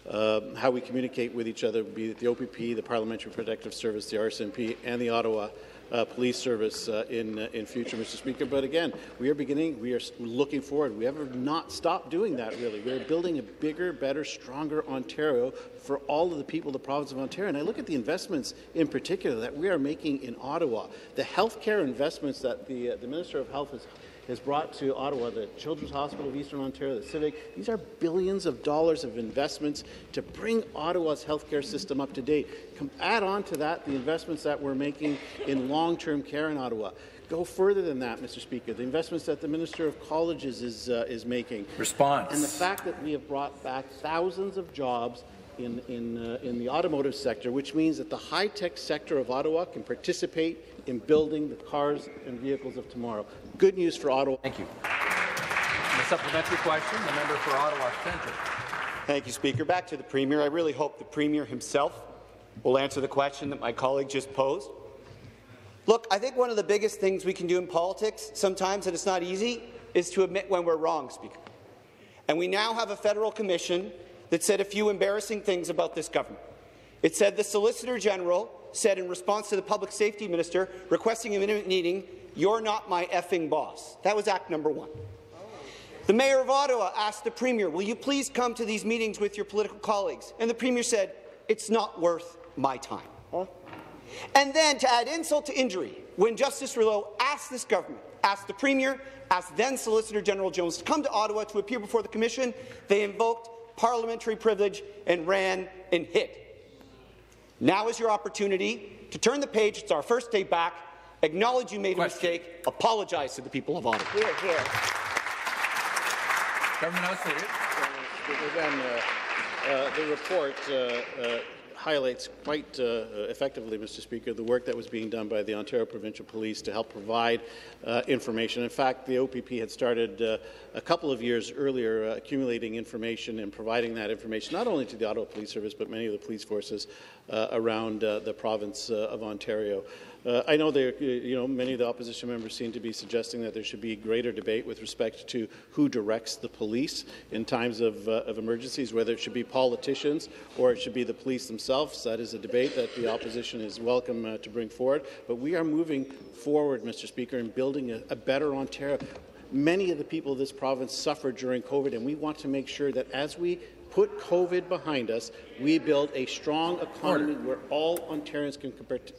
uh, how we communicate with each other, be it the OPP, the Parliamentary Protective Service, the RCMP, and the Ottawa police service uh, in uh, in future, Mr. Speaker. But again, we are beginning. We are looking forward. We have not stopped doing that. Really, we are building a bigger, better, stronger Ontario for all of the people of the province of Ontario. And I look at the investments in particular that we are making in Ottawa. The healthcare investments that the uh, the Minister of Health has has brought to Ottawa, the Children's Hospital of Eastern Ontario, the Civic. These are billions of dollars of investments to bring Ottawa's healthcare system up to date. Come, add on to that the investments that we're making in long-term care in Ottawa. Go further than that, Mr. Speaker. The investments that the Minister of Colleges is, uh, is making.
Response.
And the fact that we have brought back thousands of jobs in, in, uh, in the automotive sector, which means that the high-tech sector of Ottawa can participate in building the cars and vehicles of tomorrow. Good news for Ottawa.
Thank you. The supplementary question, the member for Ottawa Centre.
Thank you, Speaker. Back to the Premier. I really hope the Premier himself will answer the question that my colleague just posed. Look, I think one of the biggest things we can do in politics sometimes, and it's not easy, is to admit when we're wrong, Speaker. And we now have a federal commission that said a few embarrassing things about this government. It said the Solicitor General said in response to the Public Safety Minister requesting a minute meeting, you're not my effing boss. That was act number one. The Mayor of Ottawa asked the Premier, will you please come to these meetings with your political colleagues? And the Premier said, it's not worth my time. Huh? And then, to add insult to injury, when Justice Rouleau asked this government, asked the Premier, asked then Solicitor General Jones to come to Ottawa to appear before the Commission, they invoked parliamentary privilege and ran and hid. Now is your opportunity to turn the page. It's our first day back. Acknowledge you made Question. a mistake. Apologize to the people of Ottawa.
Hear, hear. Government House Leader.
Again, uh, uh, the report uh, uh highlights quite uh, effectively, Mr. Speaker, the work that was being done by the Ontario Provincial Police to help provide uh, information. In fact, the OPP had started uh, a couple of years earlier uh, accumulating information and providing that information not only to the Ottawa Police Service but many of the police forces uh, around uh, the province of Ontario. Uh, I know there, you know, many of the opposition members seem to be suggesting that there should be greater debate with respect to who directs the police in times of, uh, of emergencies, whether it should be politicians or it should be the police themselves. That is a debate that the opposition is welcome uh, to bring forward. But we are moving forward, Mr. Speaker, in building a, a better Ontario. Many of the people of this province suffered during COVID, and we want to make sure that as we put COVID behind us, we build a strong economy Order. where all Ontarians can,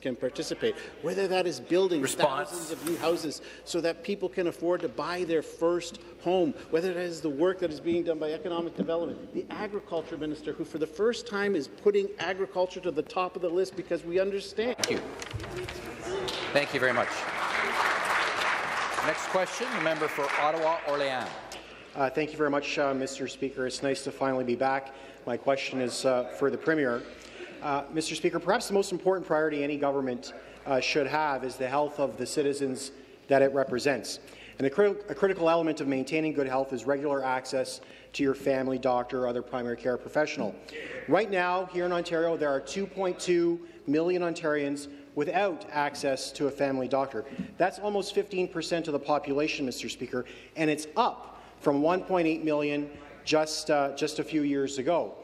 can participate, whether that is building Response. thousands of new houses so that people can afford to buy their first home, whether that is the work that is being done by economic development, the agriculture minister who for the first time is putting agriculture to the top of the list because we understand.
Thank you. Thank you very much. Next question, the member for Ottawa Orléans.
Uh, thank you very much, uh, Mr. Speaker. It's nice to finally be back. My question is uh, for the Premier. Uh, Mr. Speaker, perhaps the most important priority any government uh, should have is the health of the citizens that it represents. And a, crit a, critical element of maintaining good health is regular access to your family doctor or other primary care professional. Right now, here in Ontario, there are 2.2 million Ontarians without access to a family doctor. That's almost 15 percent of the population, Mr. Speaker, and it's up from 1.8 million just, uh, just a few years ago.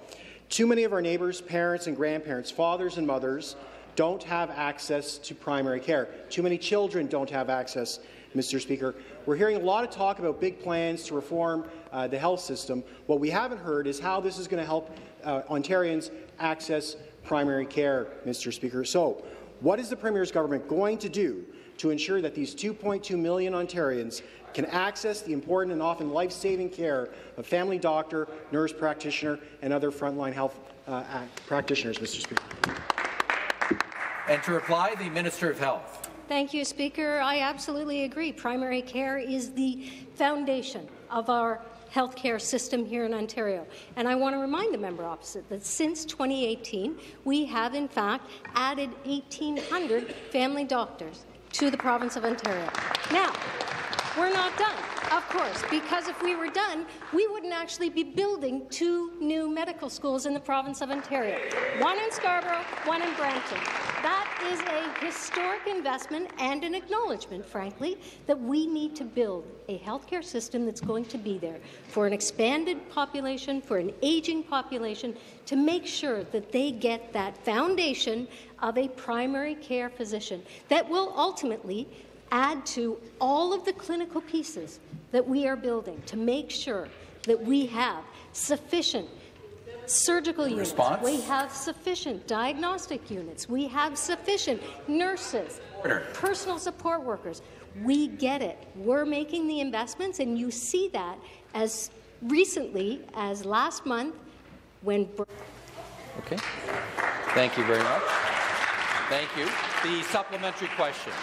Too many of our neighbours, parents and grandparents, fathers and mothers, don't have access to primary care. Too many children don't have access, Mr. Speaker. We're hearing a lot of talk about big plans to reform uh, the health system. What we haven't heard is how this is going to help uh, Ontarians access primary care, Mr. Speaker. So, what is the Premier's government going to do to ensure that these 2.2 million Ontarians can access the important and often life-saving care of family doctor, nurse practitioner, and other frontline health uh, practitioners, Mr. Speaker.
And to reply, the Minister of Health.
Thank you, Speaker. I absolutely agree. Primary care is the foundation of our healthcare system here in Ontario. And I want to remind the member opposite that since 2018, we have in fact added 1,800 family doctors to the province of Ontario. Now, we're not done. Of course, because if we were done, we wouldn't actually be building two new medical schools in the province of Ontario. One in Scarborough, one in Brampton. That is a historic investment and an acknowledgement, frankly, that we need to build a healthcare system that's going to be there for an expanded population, for an aging population, to make sure that they get that foundation of a primary care physician that will ultimately add to all of the clinical pieces that we are building to make sure that we have sufficient surgical units.
Response?
We have sufficient diagnostic units. We have sufficient nurses,
Order.
personal support workers. We get it. We're making the investments, and you see that as recently as last month when.
Okay. Thank you very much. Thank you. The supplementary question.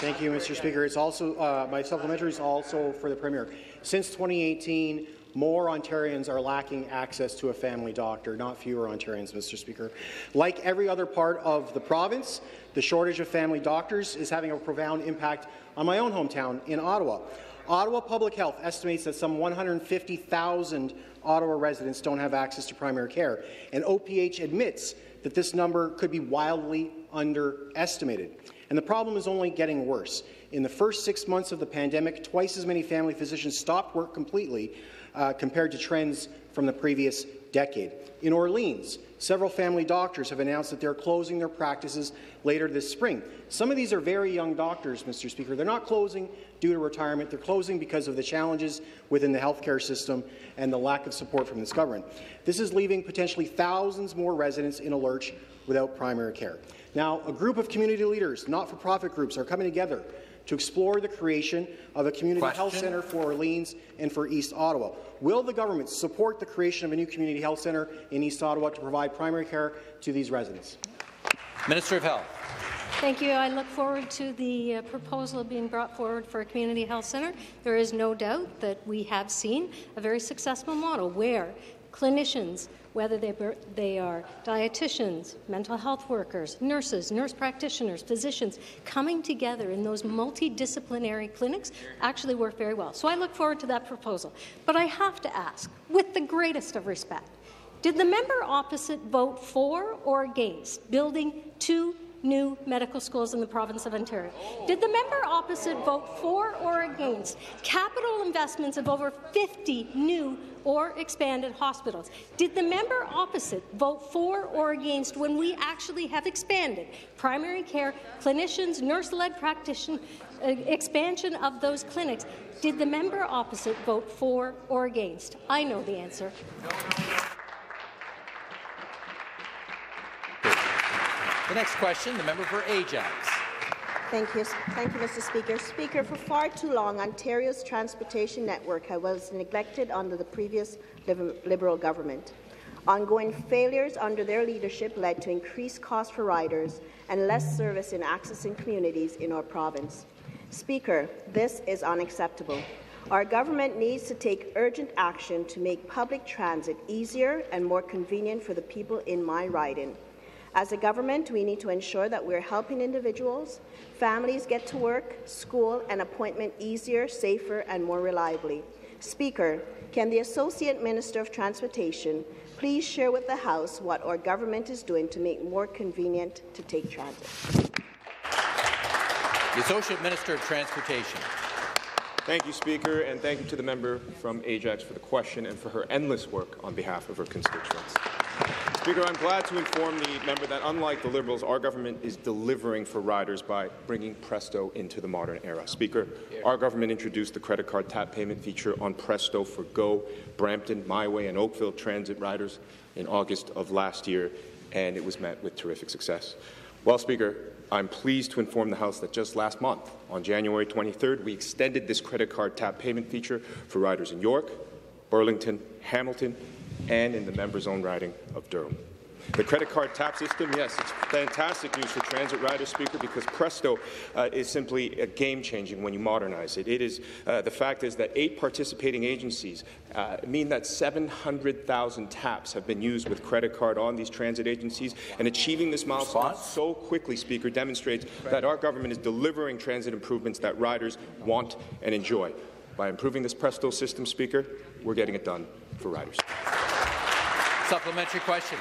Thank you, Mr. Speaker. It's also uh, my supplementary is also for the Premier. Since 2018, more Ontarians are lacking access to a family doctor, not fewer Ontarians, Mr. Speaker. Like every other part of the province, the shortage of family doctors is having a profound impact on my own hometown in Ottawa. Ottawa Public Health estimates that some 150,000 Ottawa residents don't have access to primary care, and OPH admits that this number could be wildly underestimated. And the problem is only getting worse. In the first six months of the pandemic, twice as many family physicians stopped work completely uh, compared to trends from the previous decade. In Orleans, several family doctors have announced that they're closing their practices later this spring. Some of these are very young doctors, Mr. Speaker. They're not closing due to retirement. They're closing because of the challenges within the healthcare system and the lack of support from this government. This is leaving potentially thousands more residents in a lurch without primary care. Now, a group of community leaders, not-for-profit groups, are coming together to explore the creation of a community
Question.
health centre for Orleans and for East Ottawa. Will the government support the creation of a new community health centre in East Ottawa to provide primary care to these residents?
Minister of Health.
Thank you. I look forward to the uh, proposal being brought forward for a community health centre. There is no doubt that we have seen a very successful model where clinicians, whether they, they are dietitians, mental health workers, nurses, nurse practitioners, physicians, coming together in those multidisciplinary clinics actually work very well. So I look forward to that proposal. But I have to ask, with the greatest of respect, did the member opposite vote for or against building two new medical schools in the province of Ontario? Did the member opposite vote for or against capital investments of over 50 new or expanded hospitals? Did the member opposite vote for or against when we actually have expanded primary care, clinicians, nurse-led practitioner, uh, expansion of those clinics? Did the member opposite vote for or against? I know the answer.
The next question, the member for Ajax.
Thank you. Thank you, Mr. Speaker. Speaker, for far too long, Ontario's transportation network was neglected under the previous Liberal government. Ongoing failures under their leadership led to increased costs for riders and less service in accessing communities in our province. Speaker, this is unacceptable. Our government needs to take urgent action to make public transit easier and more convenient for the people in my riding. As a government, we need to ensure that we're helping individuals, families get to work, school, and appointment easier, safer, and more reliably. Speaker, can the Associate Minister of Transportation please share with the House what our government is doing to make more convenient to take transit?
The Associate Minister of Transportation.
Thank you, Speaker, and thank you to the member from Ajax for the question and for her endless work on behalf of her constituents. Speaker, I'm glad to inform the member that unlike the Liberals, our government is delivering for riders by bringing Presto into the modern era. Speaker, our government introduced the credit card tap payment feature on Presto for GO, Brampton, MiWay, and Oakville transit riders in August of last year, and it was met with terrific success. Well, Speaker, I'm pleased to inform the House that just last month, on January 23rd, we extended this credit card tap payment feature for riders in York, Burlington, Hamilton, and in the member's own riding of Durham. The credit card tap system, yes, it's fantastic news for transit riders, Speaker, because Presto uh, is simply a game-changing when you modernize it. It is uh, the fact is that eight participating agencies uh, mean that 700,000 taps have been used with credit card on these transit agencies, and achieving this milestone so quickly, Speaker, demonstrates that our government is delivering transit improvements that riders want and enjoy. By improving this Presto system, Speaker, we're getting it done for riders.
Supplementary question.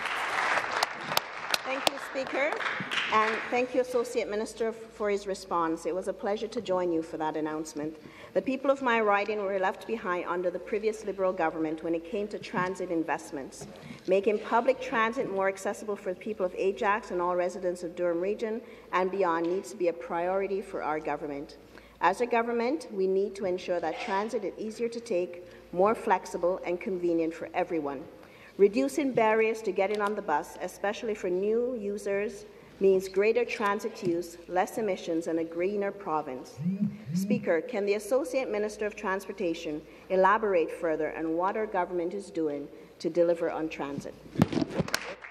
Thank you, Speaker. And thank you, Associate Minister, for his response. It was a pleasure to join you for that announcement. The people of my riding were left behind under the previous Liberal government when it came to transit investments. Making public transit more accessible for the people of Ajax and all residents of Durham Region and beyond needs to be a priority for our government. As a government, we need to ensure that transit is easier to take, more flexible and convenient for everyone. Reducing barriers to getting on the bus, especially for new users, means greater transit use, less emissions, and a greener province. Speaker, can the Associate Minister of Transportation elaborate further on what our government is doing to deliver on transit?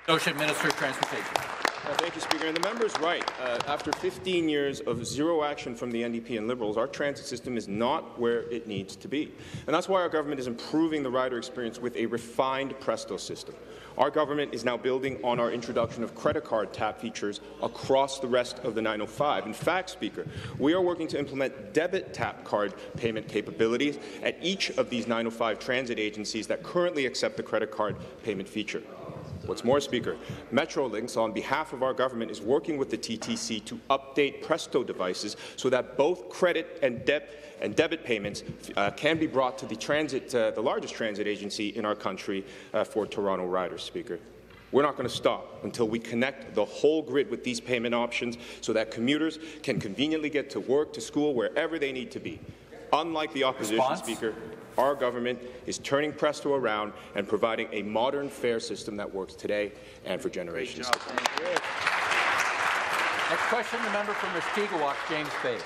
Associate Minister of Transportation.
Uh, thank you, Speaker. And the member is right. Uh, after 15 years of zero action from the NDP and Liberals, our transit system is not where it needs to be. And that's why our government is improving the rider experience with a refined Presto system. Our government is now building on our introduction of credit card tap features across the rest of the 905. In fact, Speaker, we are working to implement debit tap card payment capabilities at each of these 905 transit agencies that currently accept the credit card payment feature. What's more, Speaker, Metrolinx, on behalf of our government, is working with the TTC to update Presto devices so that both credit and, debt and debit payments uh, can be brought to the transit, uh, the largest transit agency in our country uh, for Toronto riders, Speaker. We're not going to stop until we connect the whole grid with these payment options so that commuters can conveniently get to work, to school, wherever they need to be. Unlike the opposition,
Response?
Speaker, our government is turning Presto around and providing a modern fare system that works today and for generations to come.
Next question, the member from Mushkegowuk, James Bay.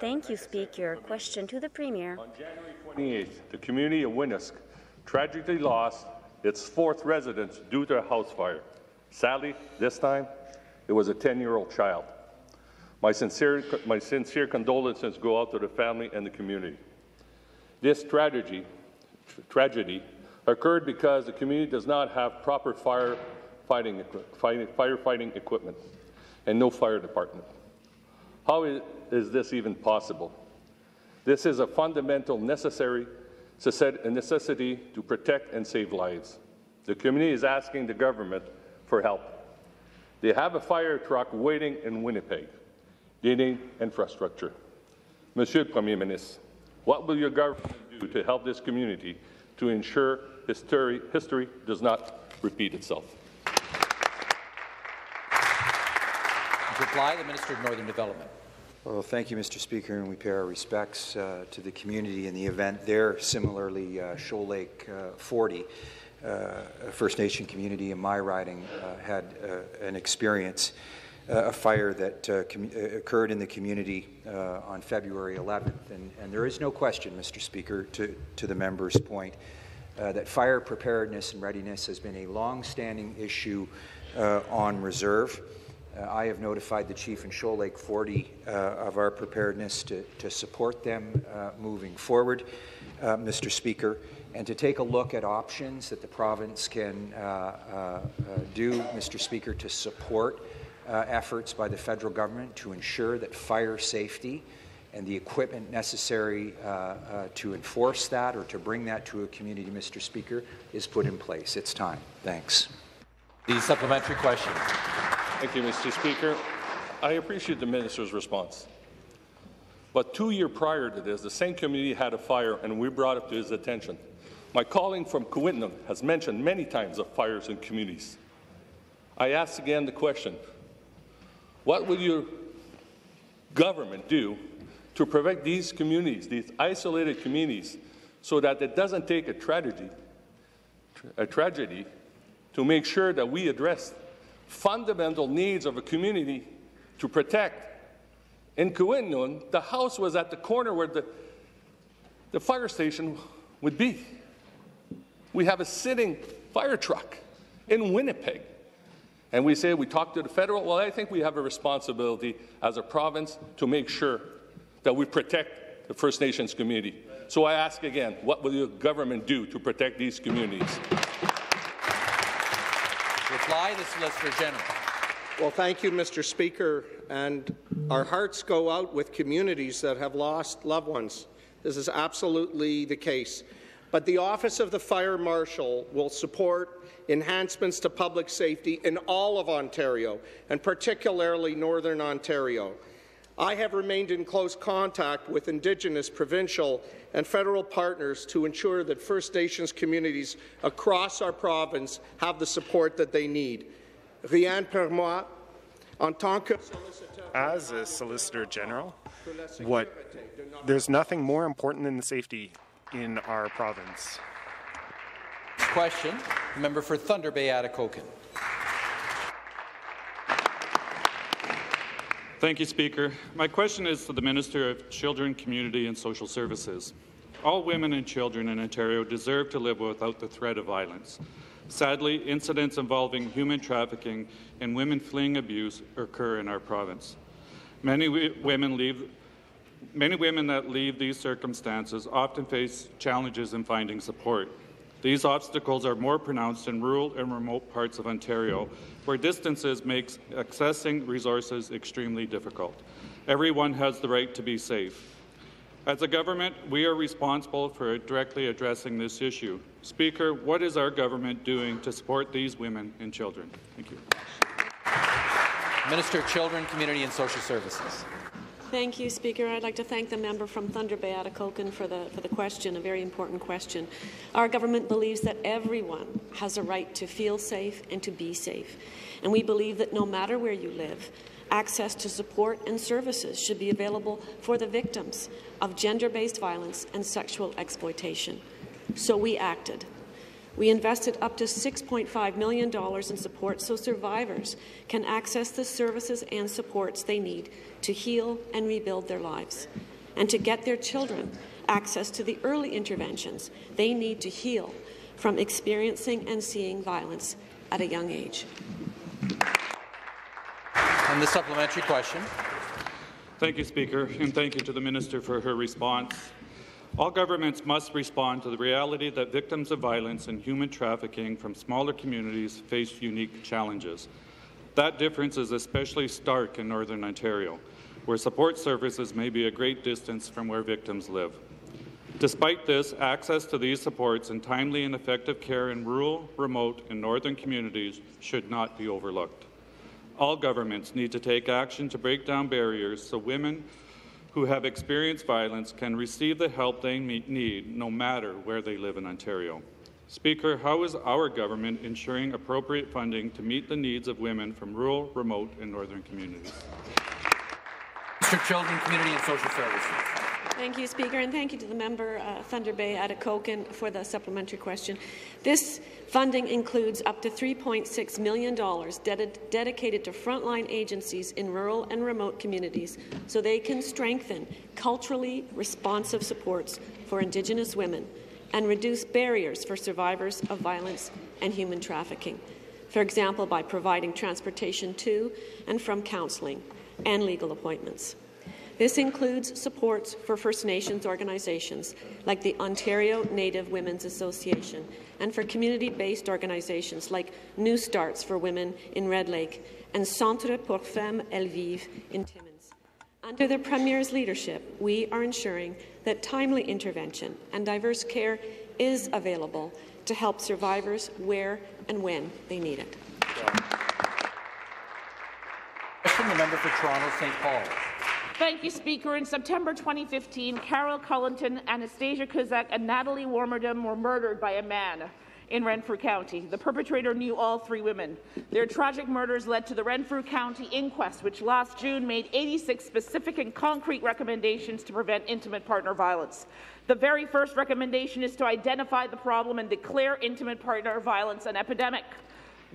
Thank you, Speaker. Question to the Premier.
On January 28th, the community of Winnisk tragically lost its fourth resident due to a house fire. Sadly, this time, it was a 10-year-old child. My sincere, my sincere condolences go out to the family and the community. This tragedy, tragedy occurred because the community does not have proper firefighting, firefighting equipment and no fire department. How is this even possible? This is a fundamental necessary necessity to protect and save lives. The community is asking the government for help. They have a fire truck waiting in Winnipeg. They need infrastructure. Monsieur le Premier Ministre, what will your government do to help this community to ensure history, history does not repeat itself?
To reply, the Minister of Northern Development.
Well, thank you, Mr. Speaker, and we pay our respects uh, to the community in the event there. Similarly, uh, Shoal Lake uh, 40, uh, a First Nation community in my riding, uh, had uh, an experience, a fire that occurred in the community on February 11th. And, and, there is no question, Mr. Speaker, to, to the member's point, that fire preparedness and readiness has been a long-standing issue on reserve. Uh, I have notified the chief in Shoal Lake 40 uh, of our preparedness to, to support them uh, moving forward, uh, Mr. Speaker, and to take a look at options that the province can uh, uh, do, Mr. Speaker, to support Uh, efforts by the federal government to ensure that fire safety and the equipment necessary uh, uh, to enforce that or to bring that to a community, Mr. Speaker, is put in place. It's time. Thanks.
The supplementary question.
Thank you, Mr. Speaker. I appreciate the minister's response. But two years prior to this, the same community had a fire, and we brought it to his attention. My colleague from Kiiwetinoong has mentioned many times of fires in communities. I ask again the question, what will your government do to protect these communities, these isolated communities, so that it doesn't take a tragedy, a tragedy to make sure that we address fundamental needs of a community to protect. In Kiiwetinoong, the house was at the corner where the, the fire station would be. We have a sitting fire truck in Winnipeg. And we say we talk to the federal. Well, I think we have a responsibility as a province to make sure that we protect the First Nations community. So I ask again, what will your government do to protect these communities?
reply, the Solicitor General.
Well, thank you, Mr. Speaker. And our hearts go out with communities that have lost loved ones This is absolutely the case. But the Office of the Fire Marshal will support enhancements to public safety in all of Ontario, and particularly Northern Ontario. I have remained in close contact with Indigenous, provincial and federal partners to ensure that First Nations communities across our province have the support that they need. Rien pour moi, en tant que
As a Solicitor General, what there's nothing more important than the safety in our province.
Question, member for Thunder Bay, Atikokan.
Thank you, Speaker. My question is to the Minister of Children, Community and Social Services. All women and children in Ontario deserve to live without the threat of violence. Sadly, incidents involving human trafficking and women fleeing abuse occur in our province. Many women leave Many women that leave these circumstances often face challenges in finding support. These obstacles are more pronounced in rural and remote parts of Ontario, where distances makes accessing resources extremely difficult. Everyone has the right to be safe. As a government, we are responsible for directly addressing this issue. Speaker, what is our government doing to support these women and children? Thank you.
Minister of Children, Community and Social Services.
Thank you, Speaker. I'd like to thank the member from Thunder Bay, Atikokan, for the, for the question, a very important question. Our government believes that everyone has a right to feel safe and to be safe. And we believe that no matter where you live, access to support and services should be available for the victims of gender-based violence and sexual exploitation. So we acted. We invested up to $6.5 million in support so survivors can access the services and supports they need to heal and rebuild their lives, and to get their children access to the early interventions they need to heal from experiencing and seeing violence at a young age.
And the supplementary question.
Thank you, Speaker, and thank you to the Minister for her response. All governments must respond to the reality that victims of violence and human trafficking from smaller communities face unique challenges. That difference is especially stark in Northern Ontario, where support services may be a great distance from where victims live. Despite this, access to these supports and timely and effective care in rural, remote, and northern communities should not be overlooked. All governments need to take action to break down barriers so women who have experienced violence can receive the help they need no matter where they live in Ontario. Speaker, how is our government ensuring appropriate funding to meet the needs of women from rural, remote, and northern communities?
Mr. Children, Community and Social Services.
Thank you, Speaker, and thank you to the member, uh, Thunder Bay Atikokan, for the supplementary question. This funding includes up to $3.6 million ded dedicated to frontline agencies in rural and remote communities so they can strengthen culturally responsive supports for Indigenous women and reduce barriers for survivors of violence and human trafficking, for example, by providing transportation to and from counselling and legal appointments. This includes supports for First Nations organizations like the Ontario Native Women's Association and for community-based organizations like New Starts for Women in Red Lake and Centre pour Femmes Elvives in Timmins. Under the Premier's leadership, we are ensuring that timely intervention and diverse care is available to help survivors where and when they need it.
Question, the member for Toronto St. Paul.
Thank you, Speaker. In September 2015, Carol Culleton, Anastasia Kuzyk, and Nathalie Warmerdam were murdered by a man in Renfrew County. The perpetrator knew all three women. Their tragic murders led to the Renfrew County inquest, which last June made 86 specific and concrete recommendations to prevent intimate partner violence. The very first recommendation is to identify the problem and declare intimate partner violence an epidemic.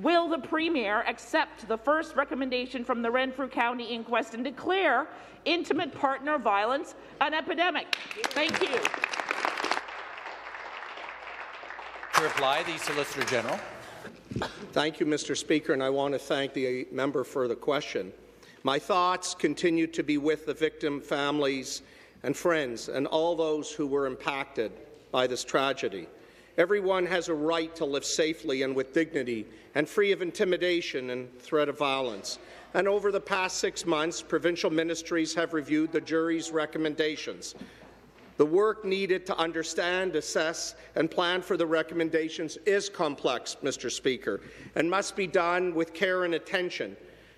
Will the Premier accept the first recommendation from the Renfrew County inquest and declare intimate partner violence an epidemic? Thank you.
To reply, the Solicitor General.
Thank you, Mr. Speaker, and I want to thank the member for the question. My thoughts continue to be with the victim families and friends and all those who were impacted by this tragedy. Everyone has a right to live safely and with dignity and free of intimidation and threat of violence. And over the past six months, provincial ministries have reviewed the jury's recommendations. The work needed to understand, assess, and plan for the recommendations is complex, Mr. Speaker, and must be done with care and attention.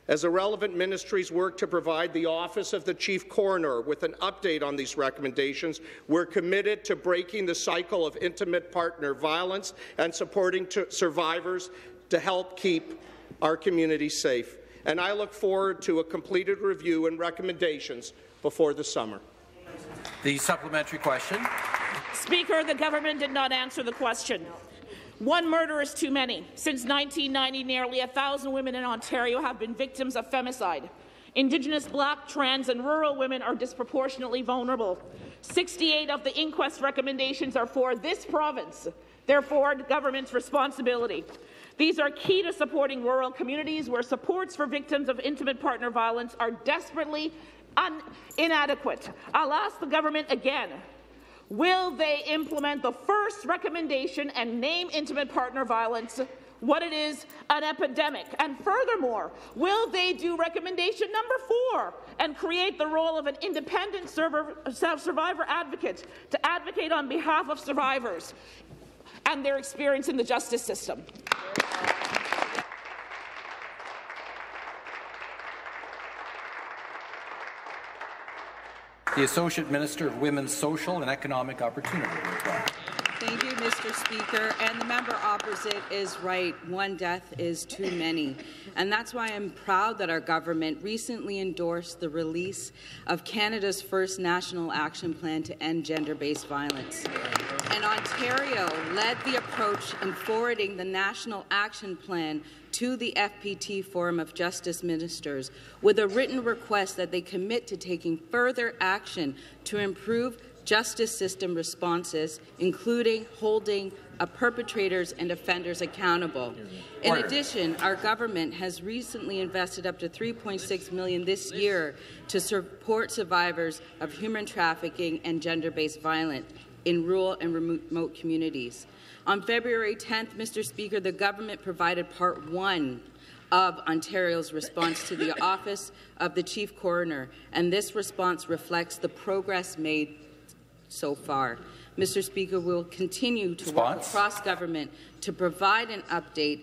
As the relevant ministries work to provide the Office of the Chief Coroner with an update on these recommendations, we're committed to breaking the cycle of intimate partner violence and supporting survivors to help keep our community safe. And I look forward to a completed review and recommendations before the summer.
The supplementary question.
Speaker, the government did not answer the question. One murder is too many. Since 1990, nearly 1,000 women in Ontario have been victims of femicide. Indigenous, Black, trans and rural women are disproportionately vulnerable. 68 of the inquest recommendations are for this province, therefore the government's responsibility. These are key to supporting rural communities where supports for victims of intimate partner violence are desperately inadequate. I'll ask the government again. Will they implement the first recommendation and name intimate partner violence what it is, an epidemic? And furthermore, will they do recommendation number four and create the role of an independent survivor advocate to advocate on behalf of survivors and their experience in the justice system?
The Associate Minister of Women's Social and Economic Opportunity.
Thank you, Mr. Speaker. And the member opposite is right. One death is too many. And that's why I'm proud that our government recently endorsed the release of Canada's first National Action Plan to end gender-based violence. And Ontario led the approach in forwarding the National Action Plan to the FPT Forum of Justice Ministers with a written request that they commit to taking further action to improve justice system responses, including holding perpetrators and offenders accountable. In addition, our government has recently invested up to 3.6 million this year to support survivors of human trafficking and gender-based violence in rural and remote communities. On February 10th, Mr. Speaker, the government provided Part 1 of Ontario's response to the Office of the Chief Coroner, and this response reflects the progress made so far. Mr. Speaker, we'll continue to response. work across government to provide an update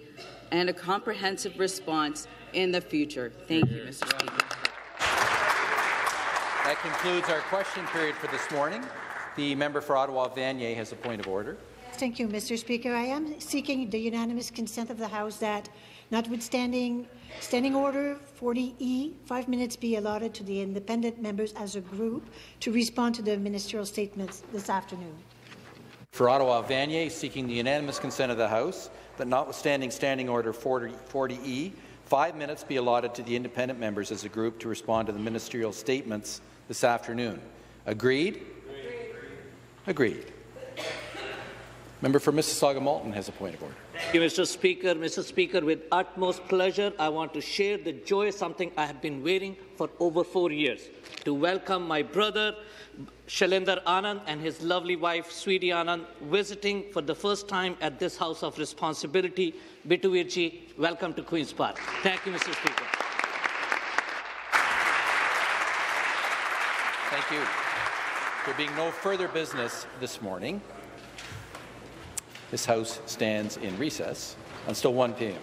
and a comprehensive response in the future. Thank you, Mr. Speaker.
That concludes our question period for this morning. The member for Ottawa Vanier has a point of order.
Thank you, Mr. Speaker. I am seeking the unanimous consent of the House that, notwithstanding Standing Order 40E, five minutes be allotted to the independent members as a group to respond to the ministerial statements this afternoon.
For Ottawa Vanier, seeking the unanimous consent of the House that, notwithstanding Standing Order 40, 40E, five minutes be allotted to the independent members as a group to respond to the ministerial statements this afternoon. Agreed? Agreed. Agreed. Member for Mississauga Malton has a point of order.
Thank you, Mr. Speaker. Mr. Speaker, with utmost pleasure, I want to share the joy of something I have been waiting for over four years to welcome my brother, Shalinder Anand, and his lovely wife, Sweetie Anand, visiting for the first time at this House of Responsibility. Bituvirji, welcome to Queen's Park. Thank you, Mr. Speaker.
Thank you. There being no further business this morning, this House stands in recess until 1 p.m.